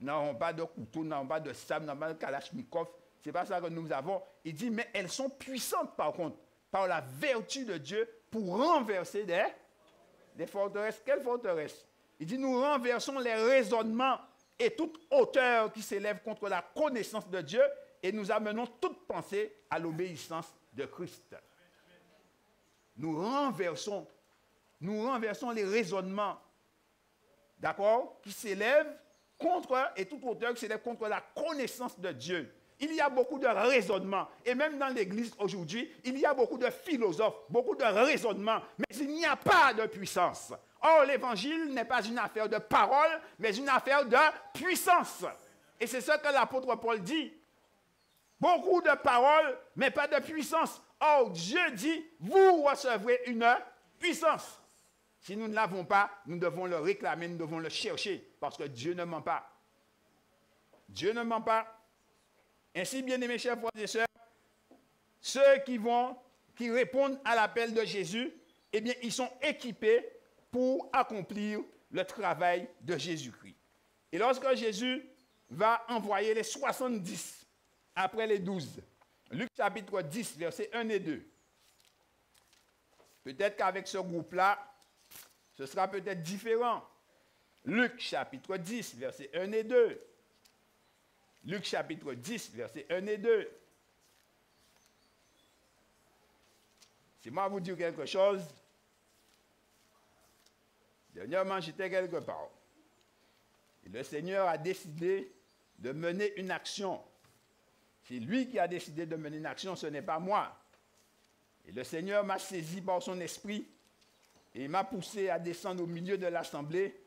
nous n'avons pas de couteau, nous n'avons pas de sable, nous n'avons pas de kalachnikov. Ce n'est pas ça que nous avons. Il dit, mais elles sont puissantes par contre, par la vertu de Dieu pour renverser des, forteresses. Quelles forteresses? Il dit, nous renversons les raisonnements et toute hauteur qui s'élève contre la connaissance de Dieu et nous amenons toute pensée à l'obéissance de Christ. Nous renversons, nous renversons les raisonnements, d'accord, qui s'élèvent contre, et toute hauteur qui s'élève contre la connaissance de Dieu. Il y a beaucoup de raisonnements. Et même dans l'Église aujourd'hui, il y a beaucoup de philosophes, beaucoup de raisonnements. Mais il n'y a pas de puissance. Or, l'évangile n'est pas une affaire de parole, mais une affaire de puissance. Et c'est ce que l'apôtre Paul dit. Beaucoup de paroles, mais pas de puissance. Or, Dieu dit, vous recevrez une puissance. Si nous ne l'avons pas, nous devons le réclamer, nous devons le chercher, parce que Dieu ne ment pas. Dieu ne ment pas. Ainsi, bien aimés chers frères et sœurs, ceux qui qui répondent à l'appel de Jésus, eh bien, ils sont équipés pour accomplir le travail de Jésus-Christ. Et lorsque Jésus va envoyer les 70 après les 12, Luc chapitre 10, versets 1 et 2, peut-être qu'avec ce groupe-là, ce sera peut-être différent. Luc chapitre 10, versets 1 et 2. Luc chapitre 10, versets 1 et 2. Si moi vous dire quelque chose, dernièrement j'étais quelque part. Le Seigneur a décidé de mener une action. C'est lui qui a décidé de mener une action, ce n'est pas moi. Et le Seigneur m'a saisi par son esprit et m'a poussé à descendre au milieu de l'assemblée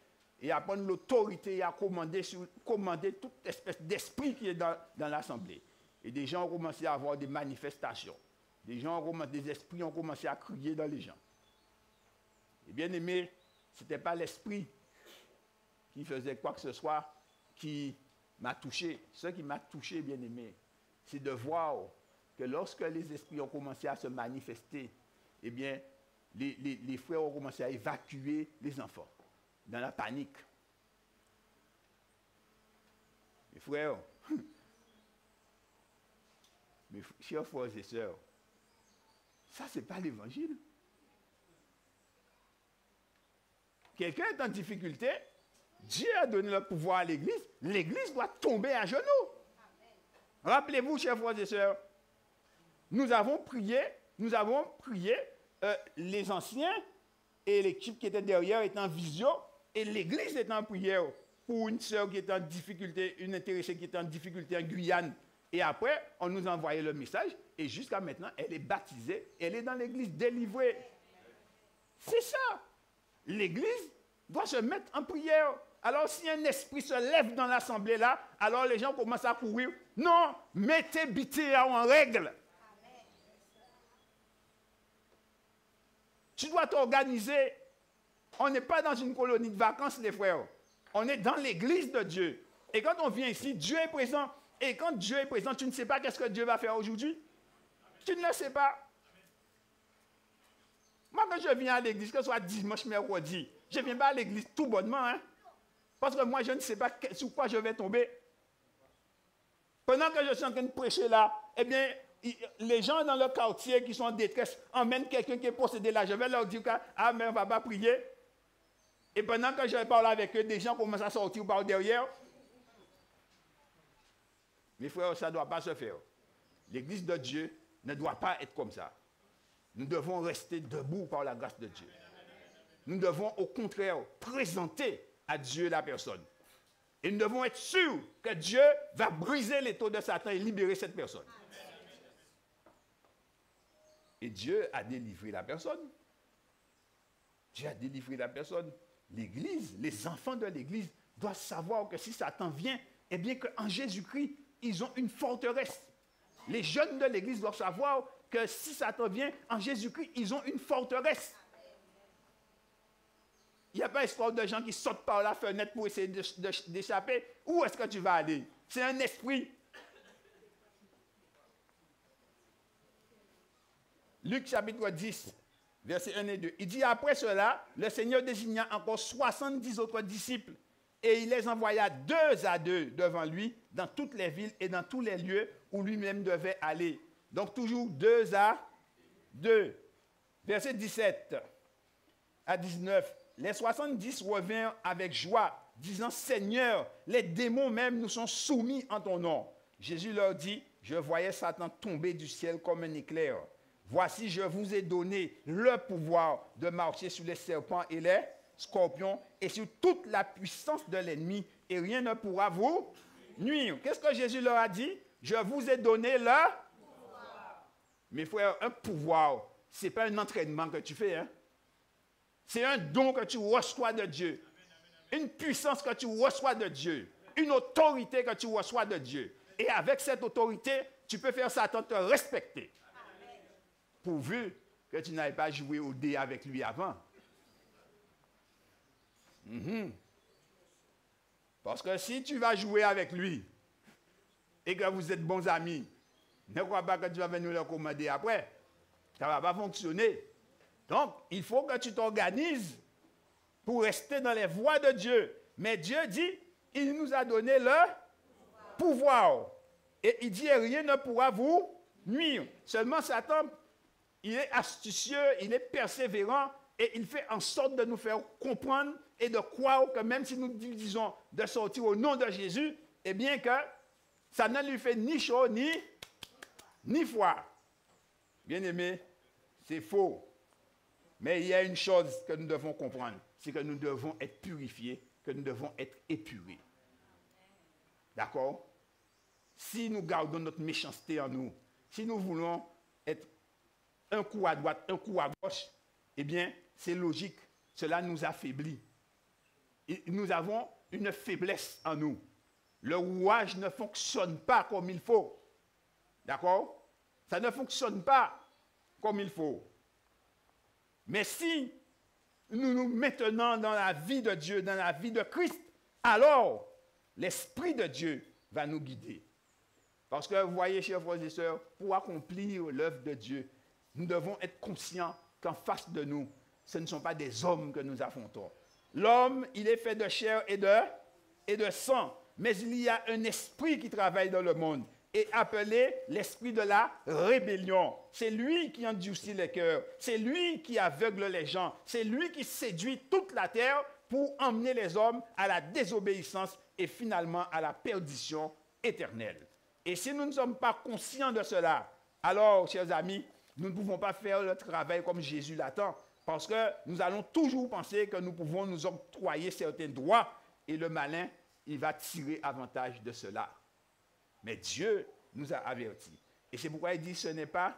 et à prendre l'autorité et à commander, toute espèce d'esprit qui est dans, l'assemblée. Et des gens ont commencé à avoir des manifestations. Des gens des esprits ont commencé à crier dans les gens. Et bien aimé, ce n'était pas l'esprit qui faisait quoi que ce soit qui m'a touché. Ce qui m'a touché, bien aimé, c'est de voir que lorsque les esprits ont commencé à se manifester, eh bien, les- les frères ont commencé à évacuer les enfants dans la panique. Mes frères, mes chers frères et sœurs, ça, ce n'est pas l'évangile. Quelqu'un est en difficulté, Dieu a donné le pouvoir à l'Église, l'Église doit tomber à genoux. Rappelez-vous, chers frères et sœurs, nous avons prié, nous avons prié, euh, les anciens et l'équipe qui était derrière étaient en visio, et l'Église était en prière pour une sœur qui était en difficulté, une intéressée qui était en difficulté en Guyane. Et après, on nous a envoyé le message, et jusqu'à maintenant, elle est baptisée, elle est dans l'Église délivrée. C'est ça. L'Église doit se mettre en prière. Alors si un esprit se lève dans l'assemblée là, alors les gens commencent à courir. Non, mettez Bitéa en règle. Tu dois t'organiser. On n'est pas dans une colonie de vacances, les frères. On est dans l'église de Dieu. Et quand on vient ici, Dieu est présent. Et quand Dieu est présent, tu ne sais pas qu'est-ce que Dieu va faire aujourd'hui. Tu ne le sais pas. Moi, quand je viens à l'église, que ce soit dimanche, mercredi, je ne viens pas à l'église tout bonnement. Hein? Parce que moi, je ne sais pas sur quoi je vais tomber. Pendant que je suis en train de prêcher là, eh bien, les gens dans le quartier qui sont en détresse emmènent quelqu'un qui est possédé là. Je vais leur dire ah, mais on ne va pas prier. Et pendant que je parle avec eux, des gens commencent à sortir par derrière. Mes frères, ça ne doit pas se faire. L'église de Dieu ne doit pas être comme ça. Nous devons rester debout par la grâce de Dieu. Nous devons au contraire présenter à Dieu la personne. Et nous devons être sûrs que Dieu va briser les taux de Satan et libérer cette personne. Et Dieu a délivré la personne. Dieu a délivré la personne. L'Église, les enfants de l'Église doivent savoir que si Satan vient, eh bien qu'en Jésus-Christ, ils ont une forteresse. Les jeunes de l'Église doivent savoir que si Satan vient, en Jésus-Christ, ils ont une forteresse. Il n'y a pas histoire de gens qui sautent par la fenêtre pour essayer d'échapper. Où est-ce que tu vas aller? C'est un esprit. Luc chapitre 10, verset 1 et 2. Il dit, après cela, le Seigneur désigna encore 70 autres disciples et il les envoya deux à deux devant lui dans toutes les villes et dans tous les lieux où lui-même devait aller. Donc toujours deux à deux. Verset 17 à 19. Les 70 revinrent avec joie, disant, Seigneur, les démons même nous sont soumis en ton nom. Jésus leur dit, je voyais Satan tomber du ciel comme un éclair. Voici, je vous ai donné le pouvoir de marcher sur les serpents et les scorpions et sur toute la puissance de l'ennemi, et rien ne pourra vous nuire. Qu'est-ce que Jésus leur a dit? Je vous ai donné le Mes frères, un pouvoir, ce n'est pas un entraînement que tu fais. Hein? C'est un don que tu reçois de Dieu. Une puissance que tu reçois de Dieu. Une autorité que tu reçois de Dieu. Et avec cette autorité, tu peux faire Satan te respecter. Pourvu que tu n'ailles pas jouer au dé avec lui avant. Mhm. Parce que si tu vas jouer avec lui et que vous êtes bons amis, ne crois pas que tu vas venir le commander après. Ça ne va pas fonctionner. Donc, il faut que tu t'organises pour rester dans les voies de Dieu. Mais Dieu dit, il nous a donné le pouvoir. Et il dit, rien ne pourra vous nuire. Seulement Satan, il est astucieux, il est persévérant et il fait en sorte de nous faire comprendre et de croire que même si nous disons de sortir au nom de Jésus, eh bien que ça ne lui fait ni chaud ni, ni froid. Bien aimé, c'est faux. Mais il y a une chose que nous devons comprendre, c'est que nous devons être purifiés, que nous devons être épurés. D'accord? Si nous gardons notre méchanceté en nous, si nous voulons être un coup à droite, un coup à gauche, eh bien, c'est logique. Cela nous affaiblit. Nous avons une faiblesse en nous. Le rouage ne fonctionne pas comme il faut. D'accord? Ça ne fonctionne pas comme il faut. Mais si nous nous maintenons dans la vie de Dieu, dans la vie de Christ, alors l'Esprit de Dieu va nous guider. Parce que vous voyez, chers frères et sœurs, pour accomplir l'œuvre de Dieu, nous devons être conscients qu'en face de nous, ce ne sont pas des hommes que nous affrontons. L'homme, il est fait de chair et de, sang, mais il y a un esprit qui travaille dans le monde et appelé l'esprit de la rébellion. C'est lui qui endurcit les cœurs, c'est lui qui aveugle les gens, c'est lui qui séduit toute la terre pour emmener les hommes à la désobéissance et finalement à la perdition éternelle. Et si nous ne sommes pas conscients de cela, alors, chers amis, nous ne pouvons pas faire le travail comme Jésus l'attend, parce que nous allons toujours penser que nous pouvons nous octroyer certains droits, et le malin, il va tirer avantage de cela. Mais Dieu nous a avertis. Et c'est pourquoi il dit, ce n'est pas,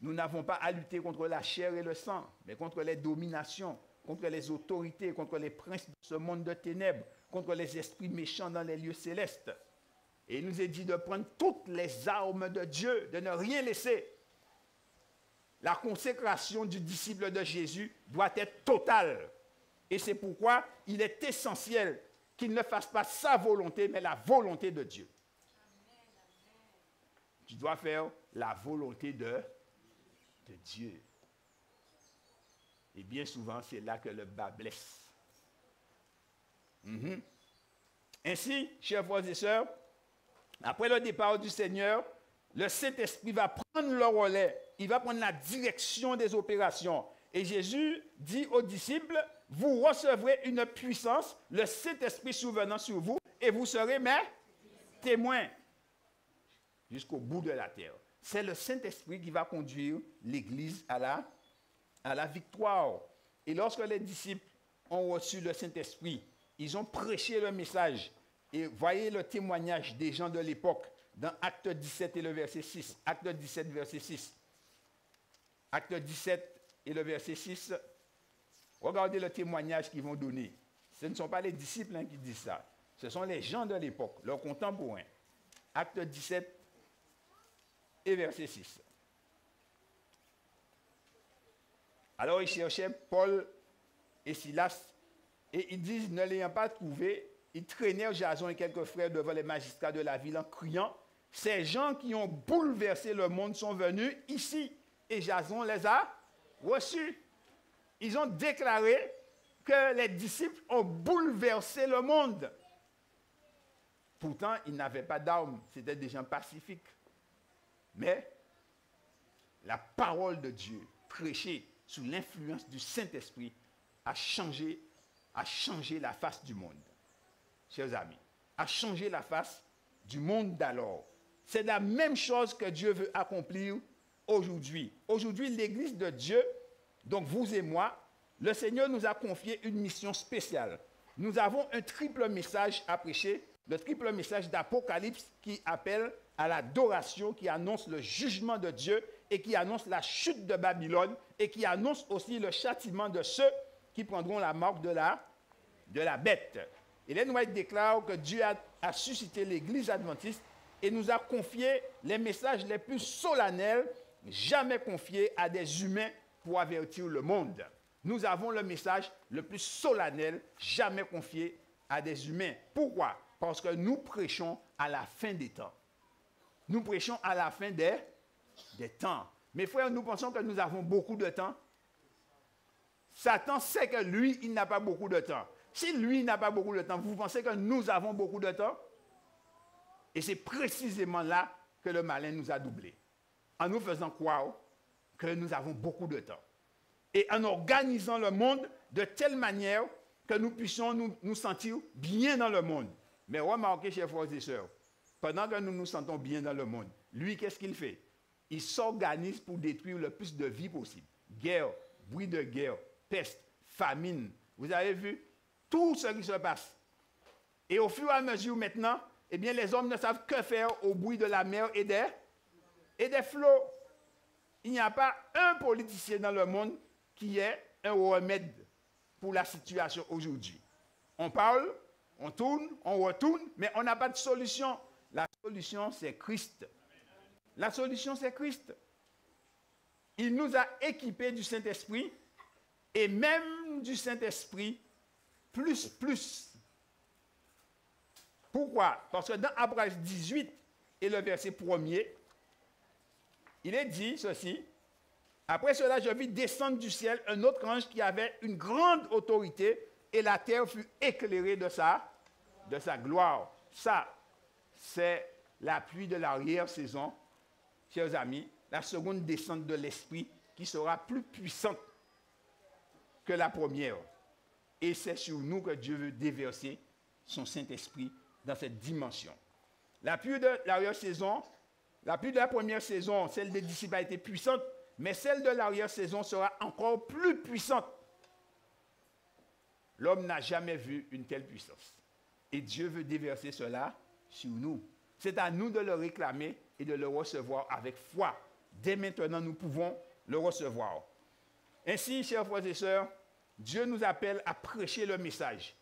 nous n'avons pas à lutter contre la chair et le sang, mais contre les dominations, contre les autorités, contre les princes de ce monde de ténèbres, contre les esprits méchants dans les lieux célestes. Et il nous est dit de prendre toutes les armes de Dieu, de ne rien laisser. La consécration du disciple de Jésus doit être totale. Et c'est pourquoi il est essentiel qu'il ne fasse pas sa volonté, mais la volonté de Dieu. Tu dois faire la volonté de, Dieu. Et bien souvent, c'est là que le bas blesse. Mhm. Ainsi, chers frères et sœurs, après le départ du Seigneur, le Saint-Esprit va prendre le relais, il va prendre la direction des opérations. Et Jésus dit aux disciples, vous recevrez une puissance, le Saint-Esprit souvenant sur vous, et vous serez mes témoins jusqu'au bout de la terre. C'est le Saint-Esprit qui va conduire l'Église à la, à la victoire. Et lorsque les disciples ont reçu le Saint-Esprit, ils ont prêché le message. Et voyez le témoignage des gens de l'époque dans Acte 17 et le verset 6. Acte 17, verset 6. Acte 17 et le verset 6. Regardez le témoignage qu'ils vont donner. Ce ne sont pas les disciples hein, qui disent ça. Ce sont les gens de l'époque, leurs contemporains. Acte 17 et verset 6. Alors ils cherchaient Paul et Silas et ils disent, ne l'ayant pas trouvé, ils traînèrent Jason et quelques frères devant les magistrats de la ville en criant, ces gens qui ont bouleversé le monde sont venus ici et Jason les a reçus. Ils ont déclaré que les disciples ont bouleversé le monde. Pourtant, ils n'avaient pas d'armes, c'était des gens pacifiques. Mais la parole de Dieu, prêchée sous l'influence du Saint-Esprit, a changé, a changé la face du monde. Chers amis, a changé la face du monde d'alors. C'est la même chose que Dieu veut accomplir aujourd'hui. Aujourd'hui, l'Église de Dieu, donc vous et moi, le Seigneur nous a confié une mission spéciale. Nous avons un triple message à prêcher, le triple message d'Apocalypse qui appelle à l'adoration, qui annonce le jugement de Dieu et qui annonce la chute de Babylone et qui annonce aussi le châtiment de ceux qui prendront la marque de la, de la bête. Hélène White déclare que Dieu a, a suscité l'Église adventiste et nous a confié les messages les plus solennels jamais confiés à des humains pour avertir le monde. Nous avons le message le plus solennel jamais confié à des humains. Pourquoi? Parce que nous prêchons à la fin des temps. Nous prêchons à la fin des, des temps. Mes frères, nous pensons que nous avons beaucoup de temps. Satan sait que lui, il n'a pas beaucoup de temps. Si lui n'a pas beaucoup de temps, vous pensez que nous avons beaucoup de temps? Et c'est précisément là que le malin nous a doublés. En nous faisant croire que nous avons beaucoup de temps. Et en organisant le monde de telle manière que nous puissions nous, sentir bien dans le monde. Mais remarquez, chers frères et sœurs, pendant que nous nous sentons bien dans le monde, lui, qu'est-ce qu'il fait? Il s'organise pour détruire le plus de vie possible. Guerre, bruit de guerre, peste, famine. Vous avez vu? Tout ce qui se passe. Et au fur et à mesure maintenant, eh bien, les hommes ne savent que faire au bruit de la mer et des, flots. Il n'y a pas un politicien dans le monde qui ait un remède pour la situation aujourd'hui. On parle, on tourne, on retourne, mais on n'a pas de solution. La solution, c'est Christ. La solution, c'est Christ. Il nous a équipés du Saint-Esprit et même du Saint-Esprit plus, plus. Pourquoi? Parce que dans Abraham 18 et le verset 1er, il est dit ceci. Après cela, je vis descendre du ciel un autre ange qui avait une grande autorité et la terre fut éclairée de sa, de sa gloire. Ça, c'est la pluie de l'arrière-saison, chers amis, la seconde descente de l'Esprit qui sera plus puissante que la première. Et c'est sur nous que Dieu veut déverser son Saint-Esprit dans cette dimension. La pluie de l'arrière-saison, la pluie de la première saison, celle des disciples a été puissante, mais celle de l'arrière-saison sera encore plus puissante. L'homme n'a jamais vu une telle puissance. Et Dieu veut déverser cela sur nous. C'est à nous de le réclamer et de le recevoir avec foi. Dès maintenant, nous pouvons le recevoir. Ainsi, chers frères et sœurs, Dieu nous appelle à prêcher le message.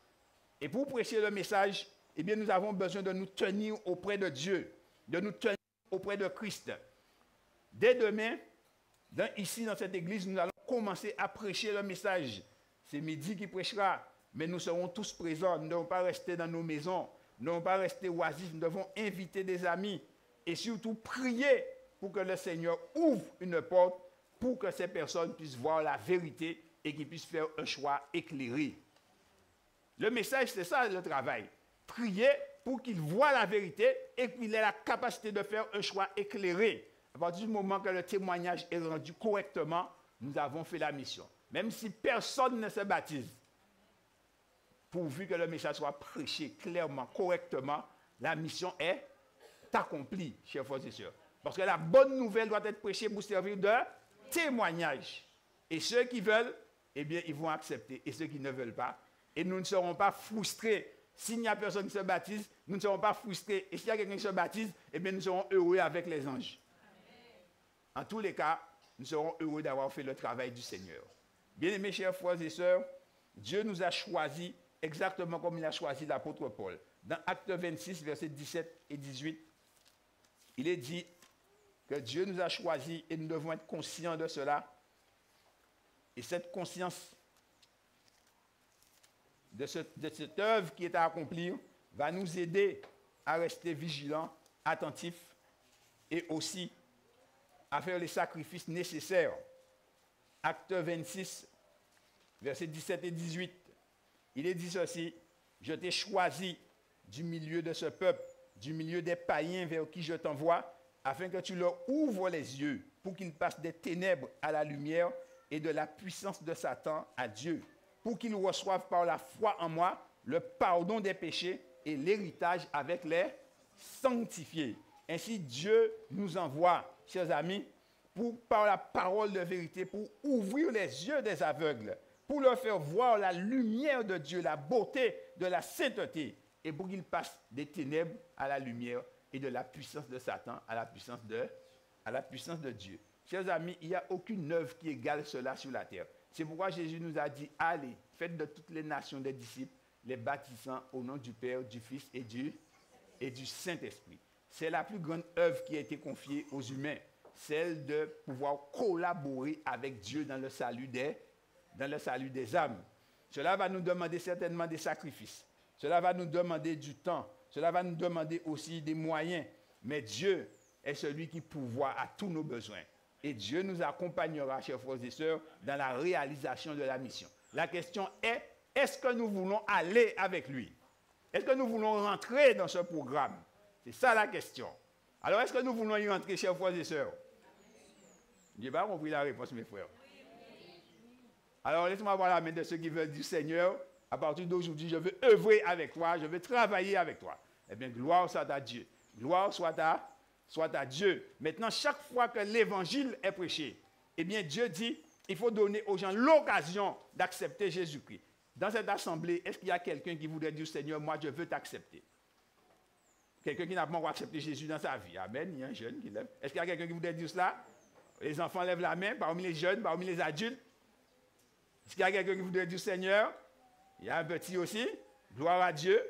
Et pour prêcher le message, eh bien, nous avons besoin de nous tenir auprès de Dieu, de nous tenir auprès de Christ. Dès demain, ici dans cette église, nous allons commencer à prêcher le message. C'est midi qui prêchera, mais nous serons tous présents. Nous ne devons pas rester dans nos maisons. Nous ne devons pas rester oisifs. Nous devons inviter des amis et surtout prier pour que le Seigneur ouvre une porte pour que ces personnes puissent voir la vérité et qu'ils puissent faire un choix éclairé. Le message, c'est ça le travail. Prier pour qu'ils voient la vérité et qu'ils aient la capacité de faire un choix éclairé. À partir du moment que le témoignage est rendu correctement, nous avons fait la mission. Même si personne ne se baptise, pourvu que le message soit prêché clairement, correctement, la mission est accomplie, chers frères et sœurs. Parce que la bonne nouvelle doit être prêchée pour servir de témoignage. Et ceux qui veulent, eh bien, ils vont accepter. Et ceux qui ne veulent pas, et nous ne serons pas frustrés. S'il n'y a personne qui se baptise, nous ne serons pas frustrés. Et s'il y a quelqu'un qui se baptise, eh bien, nous serons heureux avec les anges. En tous les cas, nous serons heureux d'avoir fait le travail du Seigneur. Bien-aimés, chers frères et sœurs, Dieu nous a choisis exactement comme il a choisi l'apôtre Paul. Dans Acte 26, versets 17 et 18, il est dit que Dieu nous a choisis et nous devons être conscients de cela. Et cette conscience de, cette œuvre qui est à accomplir va nous aider à rester vigilants, attentifs et aussi à faire les sacrifices nécessaires. Acte 26, versets 17 et 18. Il est dit ceci, je t'ai choisi du milieu de ce peuple, du milieu des païens vers qui je t'envoie, afin que tu leur ouvres les yeux pour qu'ils passent des ténèbres à la lumière et de la puissance de Satan à Dieu, pour qu'ils reçoivent par la foi en moi le pardon des péchés et l'héritage avec les sanctifiés. Ainsi Dieu nous envoie, chers amis, pour, par la parole de vérité, pour ouvrir les yeux des aveugles, pour leur faire voir la lumière de Dieu, la beauté de la sainteté, et pour qu'ils passent des ténèbres à la lumière et de la puissance de Satan à la puissance de, à la puissance de Dieu. Chers amis, il n'y a aucune œuvre qui égale cela sur la terre. C'est pourquoi Jésus nous a dit, allez, faites de toutes les nations des disciples, les baptisant au nom du Père, du Fils et du, et du Saint-Esprit. C'est la plus grande œuvre qui a été confiée aux humains, celle de pouvoir collaborer avec Dieu dans le salut des, dans le salut des âmes. Cela va nous demander certainement des sacrifices. Cela va nous demander du temps. Cela va nous demander aussi des moyens. Mais Dieu est celui qui pourvoit à tous nos besoins. Et Dieu nous accompagnera, chers frères et sœurs, dans la réalisation de la mission. La question est, est-ce que nous voulons aller avec lui? Est-ce que nous voulons rentrer dans ce programme? C'est ça la question. Alors, est-ce que nous voulons y rentrer, chers frères et sœurs? Je n'ai pas compris la réponse, mes frères. Alors, laisse-moi voir la main de ceux qui veulent du Seigneur. À partir d'aujourd'hui, je veux œuvrer avec toi, je veux travailler avec toi. Eh bien, gloire soit à Dieu. Gloire soit à, soit à Dieu. Maintenant, chaque fois que l'évangile est prêché, eh bien, Dieu dit, il faut donner aux gens l'occasion d'accepter Jésus-Christ. Dans cette assemblée, est-ce qu'il y a quelqu'un qui voudrait dire, Seigneur, moi, je veux t'accepter? Quelqu'un qui n'a pas encore accepté Jésus dans sa vie. Amen. Il y a un jeune qui lève. Est-ce qu'il y a quelqu'un qui voudrait dire cela? Les enfants lèvent la main parmi les jeunes, parmi les adultes. Est-ce qu'il y a quelqu'un qui voudrait dire Seigneur? Il y a un petit aussi. Gloire à Dieu.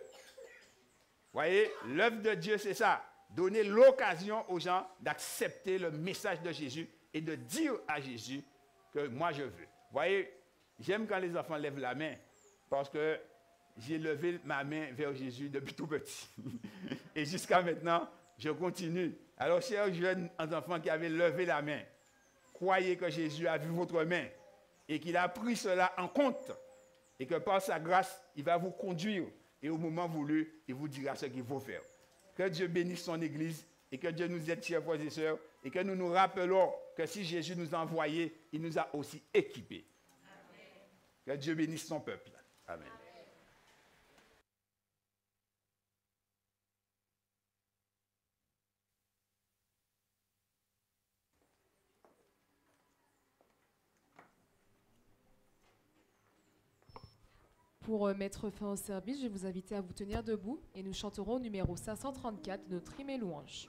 Voyez, l'œuvre de Dieu, c'est ça. Donner l'occasion aux gens d'accepter le message de Jésus et de dire à Jésus que moi je veux. Voyez, j'aime quand les enfants lèvent la main parce que j'ai levé ma main vers Jésus depuis tout petit. et jusqu'à maintenant, je continue. Alors, chers jeunes enfants qui avaient levé la main, croyez que Jésus a vu votre main et qu'il a pris cela en compte et que par sa grâce, il va vous conduire et au moment voulu, il vous dira ce qu'il faut faire. Que Dieu bénisse son Église et que Dieu nous aide, chers frères et sœurs, et que nous nous rappelons que si Jésus nous a envoyés, il nous a aussi équipés. Que Dieu bénisse son peuple. Amen. Pour euh, mettre fin au service, je vais vous inviter à vous tenir debout et nous chanterons au numéro 534 notre hymne louange.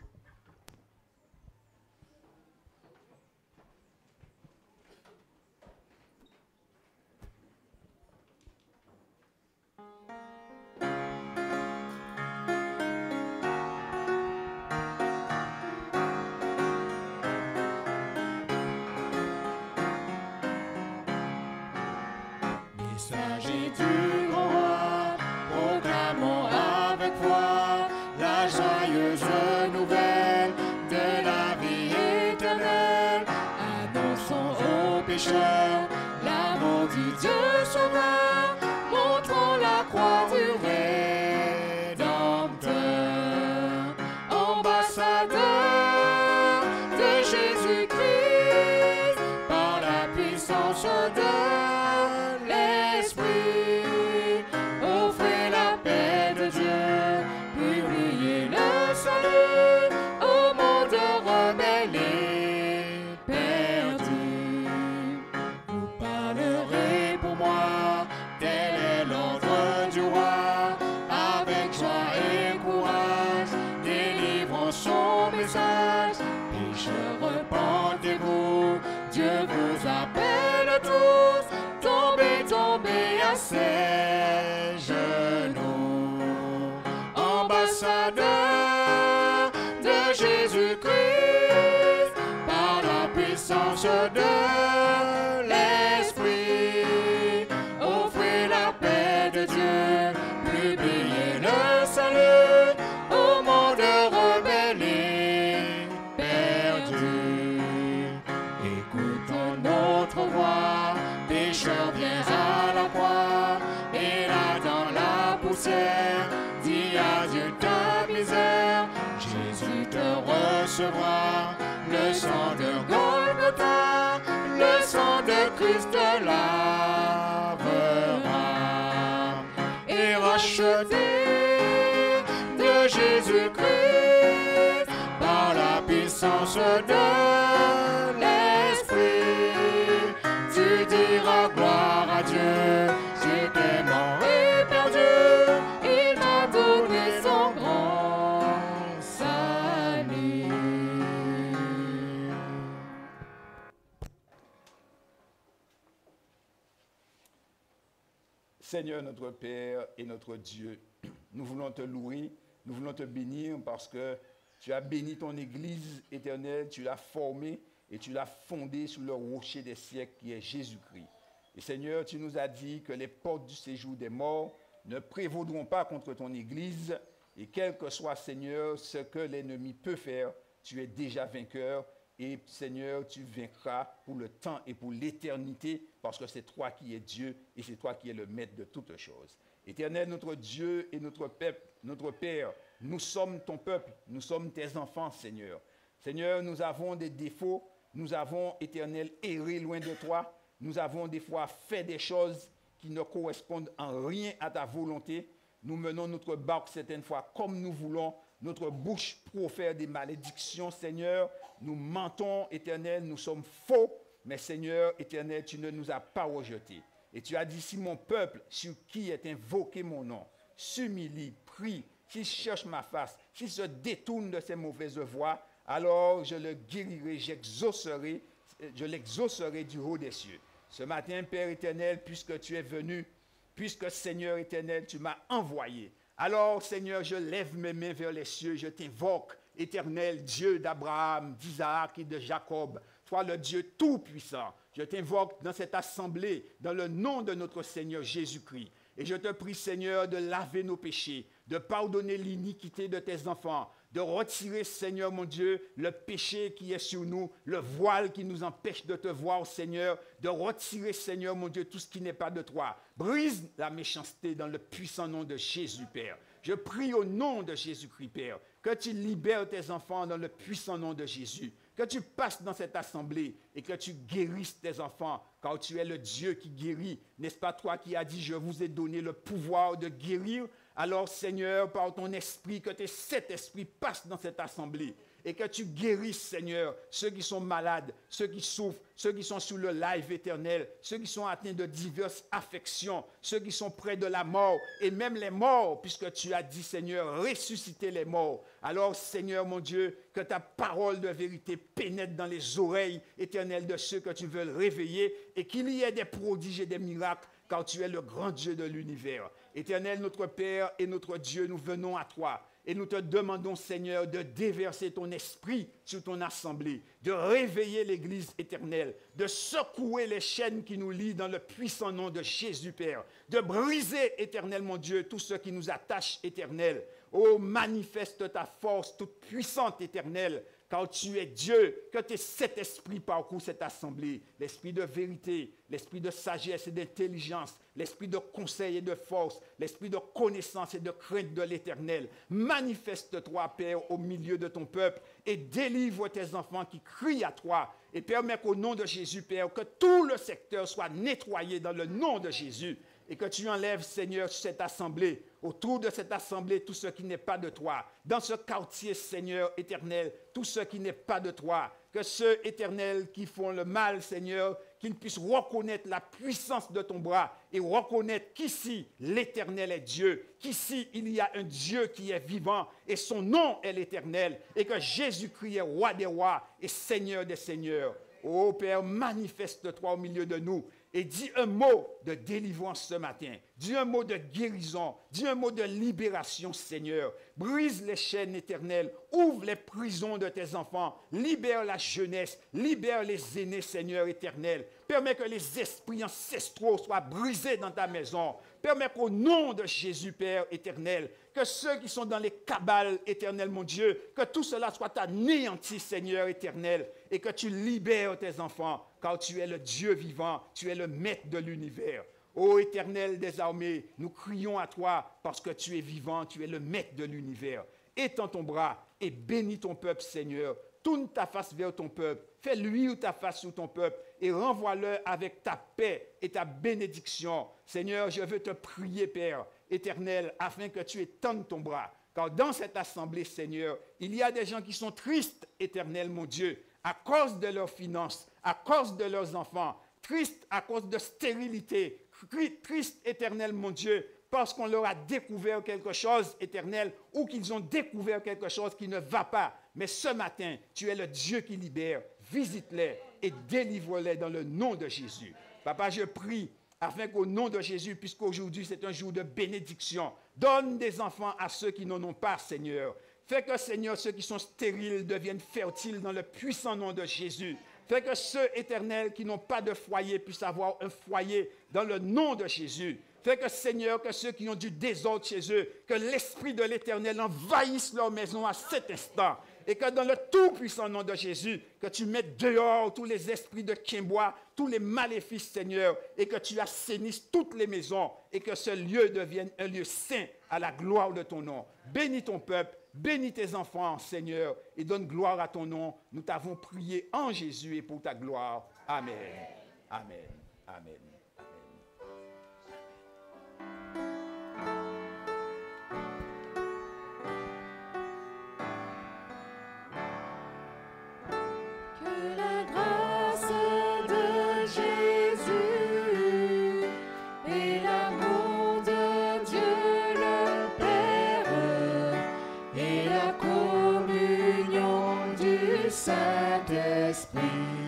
Notre Père et notre Dieu, nous voulons te louer, nous voulons te bénir parce que tu as béni ton Église éternelle, tu l'as formée et tu l'as fondée sur le rocher des siècles qui est Jésus-Christ. Et Seigneur, tu nous as dit que les portes du séjour des morts ne prévaudront pas contre ton Église et quel que soit, Seigneur, ce que l'ennemi peut faire, tu es déjà vainqueur Et Seigneur, tu vaincras pour le temps et pour l'éternité, parce que c'est toi qui es Dieu et c'est toi qui es le maître de toutes choses. Éternel, notre Dieu et notre Père, notre Père, nous sommes ton peuple, nous sommes tes enfants, Seigneur. Seigneur, nous avons des défauts, nous avons, Éternel, erré loin de toi, nous avons des fois fait des choses qui ne correspondent en rien à ta volonté. Nous menons notre barque certaines fois comme nous voulons, notre bouche profère des malédictions, Seigneur. Nous mentons, Éternel, nous sommes faux, mais Seigneur, Éternel, tu ne nous as pas rejetés. Et tu as dit, si mon peuple, sur qui est invoqué mon nom, s'humilie, prie, s'il cherche ma face, s'il se détourne de ses mauvaises voies, alors je le guérirai, j'exaucerai, je l'exaucerai du haut des cieux. Ce matin, Père éternel, puisque tu es venu, puisque Seigneur éternel, tu m'as envoyé, alors Seigneur, je lève mes mains vers les cieux, je t'invoque, éternel Dieu d'Abraham, d'Isaac et de Jacob, toi le Dieu tout-puissant. Je t'invoque dans cette assemblée, dans le nom de notre Seigneur Jésus-Christ. Et je te prie, Seigneur, de laver nos péchés, de pardonner l'iniquité de tes enfants, de retirer, Seigneur mon Dieu, le péché qui est sur nous, le voile qui nous empêche de te voir, Seigneur, de retirer, Seigneur mon Dieu, tout ce qui n'est pas de toi. Brise la méchanceté dans le puissant nom de Jésus, Père. Je prie au nom de Jésus-Christ, Père, que tu libères tes enfants dans le puissant nom de Jésus, que tu passes dans cette assemblée et que tu guérisses tes enfants, car tu es le Dieu qui guérit. N'est-ce pas toi qui as dit, je vous ai donné le pouvoir de guérir alors, Seigneur, par ton esprit, que tes sept esprits passent dans cette assemblée et que tu guérisses, Seigneur, ceux qui sont malades, ceux qui souffrent, ceux qui sont sous le live éternel, ceux qui sont atteints de diverses affections, ceux qui sont près de la mort et même les morts, puisque tu as dit, Seigneur, ressusciter les morts. Alors, Seigneur mon Dieu, que ta parole de vérité pénètre dans les oreilles éternelles de ceux que tu veux réveiller et qu'il y ait des prodiges et des miracles, car tu es le grand Dieu de l'univers. Éternel, notre Père et notre Dieu, nous venons à toi et nous te demandons, Seigneur, de déverser ton esprit sur ton assemblée, de réveiller l'Église éternelle, de secouer les chaînes qui nous lient dans le puissant nom de Jésus Père, de briser, éternel mon Dieu, tout ce qui nous attache, éternel. Oh, manifeste ta force toute puissante, éternelle, car tu es Dieu, que tes sept esprits parcourent cette assemblée, l'esprit de vérité, l'esprit de sagesse et d'intelligence, l'esprit de conseil et de force, l'esprit de connaissance et de crainte de l'éternel. Manifeste-toi, Père, au milieu de ton peuple et délivre tes enfants qui crient à toi. Et permets qu'au nom de Jésus, Père, que tout le secteur soit nettoyé dans le nom de Jésus et que tu enlèves, Seigneur, cette assemblée, autour de cette assemblée, tout ce qui n'est pas de toi. Dans ce quartier, Seigneur éternel, tout ce qui n'est pas de toi. Que ceux éternels qui font le mal, Seigneur, qu'ils puissent reconnaître la puissance de ton bras et reconnaître qu'ici, l'éternel est Dieu, qu'ici, il y a un Dieu qui est vivant et son nom est l'éternel, et que Jésus-Christ est roi des rois et Seigneur des seigneurs. Ô Père, manifeste-toi au milieu de nous et dis un mot de délivrance ce matin. Dis un mot de guérison. Dis un mot de libération, Seigneur. Brise les chaînes éternelles. Ouvre les prisons de tes enfants. Libère la jeunesse. Libère les aînés, Seigneur éternel. Permets que les esprits ancestraux soient brisés dans ta maison. Permets qu'au nom de Jésus, Père éternel, que ceux qui sont dans les cabales éternelles, mon Dieu, que tout cela soit anéanti, Seigneur éternel, et que tu libères tes enfants, car tu es le Dieu vivant, tu es le maître de l'univers. Ô éternel des armées, nous crions à toi parce que tu es vivant, tu es le maître de l'univers. Étends ton bras et bénis ton peuple, Seigneur. Tourne ta face vers ton peuple. Fais lui ta face sur ton peuple et renvoie-le avec ta paix et ta bénédiction. Seigneur, je veux te prier, Père éternel, afin que tu étendes ton bras. Car dans cette assemblée, Seigneur, il y a des gens qui sont tristes, éternel, mon Dieu, à cause de leurs finances, à cause de leurs enfants, tristes à cause de stérilité, tristes, éternel, mon Dieu, parce qu'on leur a découvert quelque chose éternel ou qu'ils ont découvert quelque chose qui ne va pas. Mais ce matin, tu es le Dieu qui libère. Visite-les et délivre-les dans le nom de Jésus. Papa, je prie afin qu'au nom de Jésus, puisqu'aujourd'hui c'est un jour de bénédiction, donne des enfants à ceux qui n'en ont pas, Seigneur. Fais que, Seigneur, ceux qui sont stériles deviennent fertiles dans le puissant nom de Jésus. Fais que ceux éternels qui n'ont pas de foyer puissent avoir un foyer dans le nom de Jésus. Fais que, Seigneur, que ceux qui ont du désordre chez eux, que l'Esprit de l'Éternel envahisse leur maison à cet instant. Et que dans le tout-puissant nom de Jésus, que tu mettes dehors tous les esprits de Kimbois, tous les maléfices, Seigneur, et que tu assainisses toutes les maisons, et que ce lieu devienne un lieu saint à la gloire de ton nom. Bénis ton peuple, bénis tes enfants, Seigneur, et donne gloire à ton nom. Nous t'avons prié en Jésus et pour ta gloire. Amen. Amen. Amen. Saint-Esprit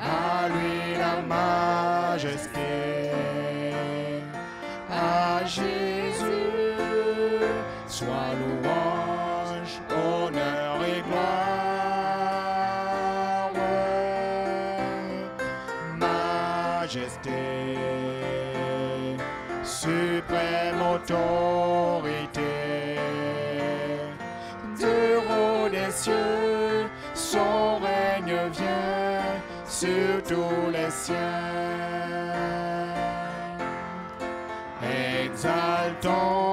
À lui la majesté, à Jésus soit louange, honneur et gloire. Majesté, suprême autorité, tous les siens. Exaltons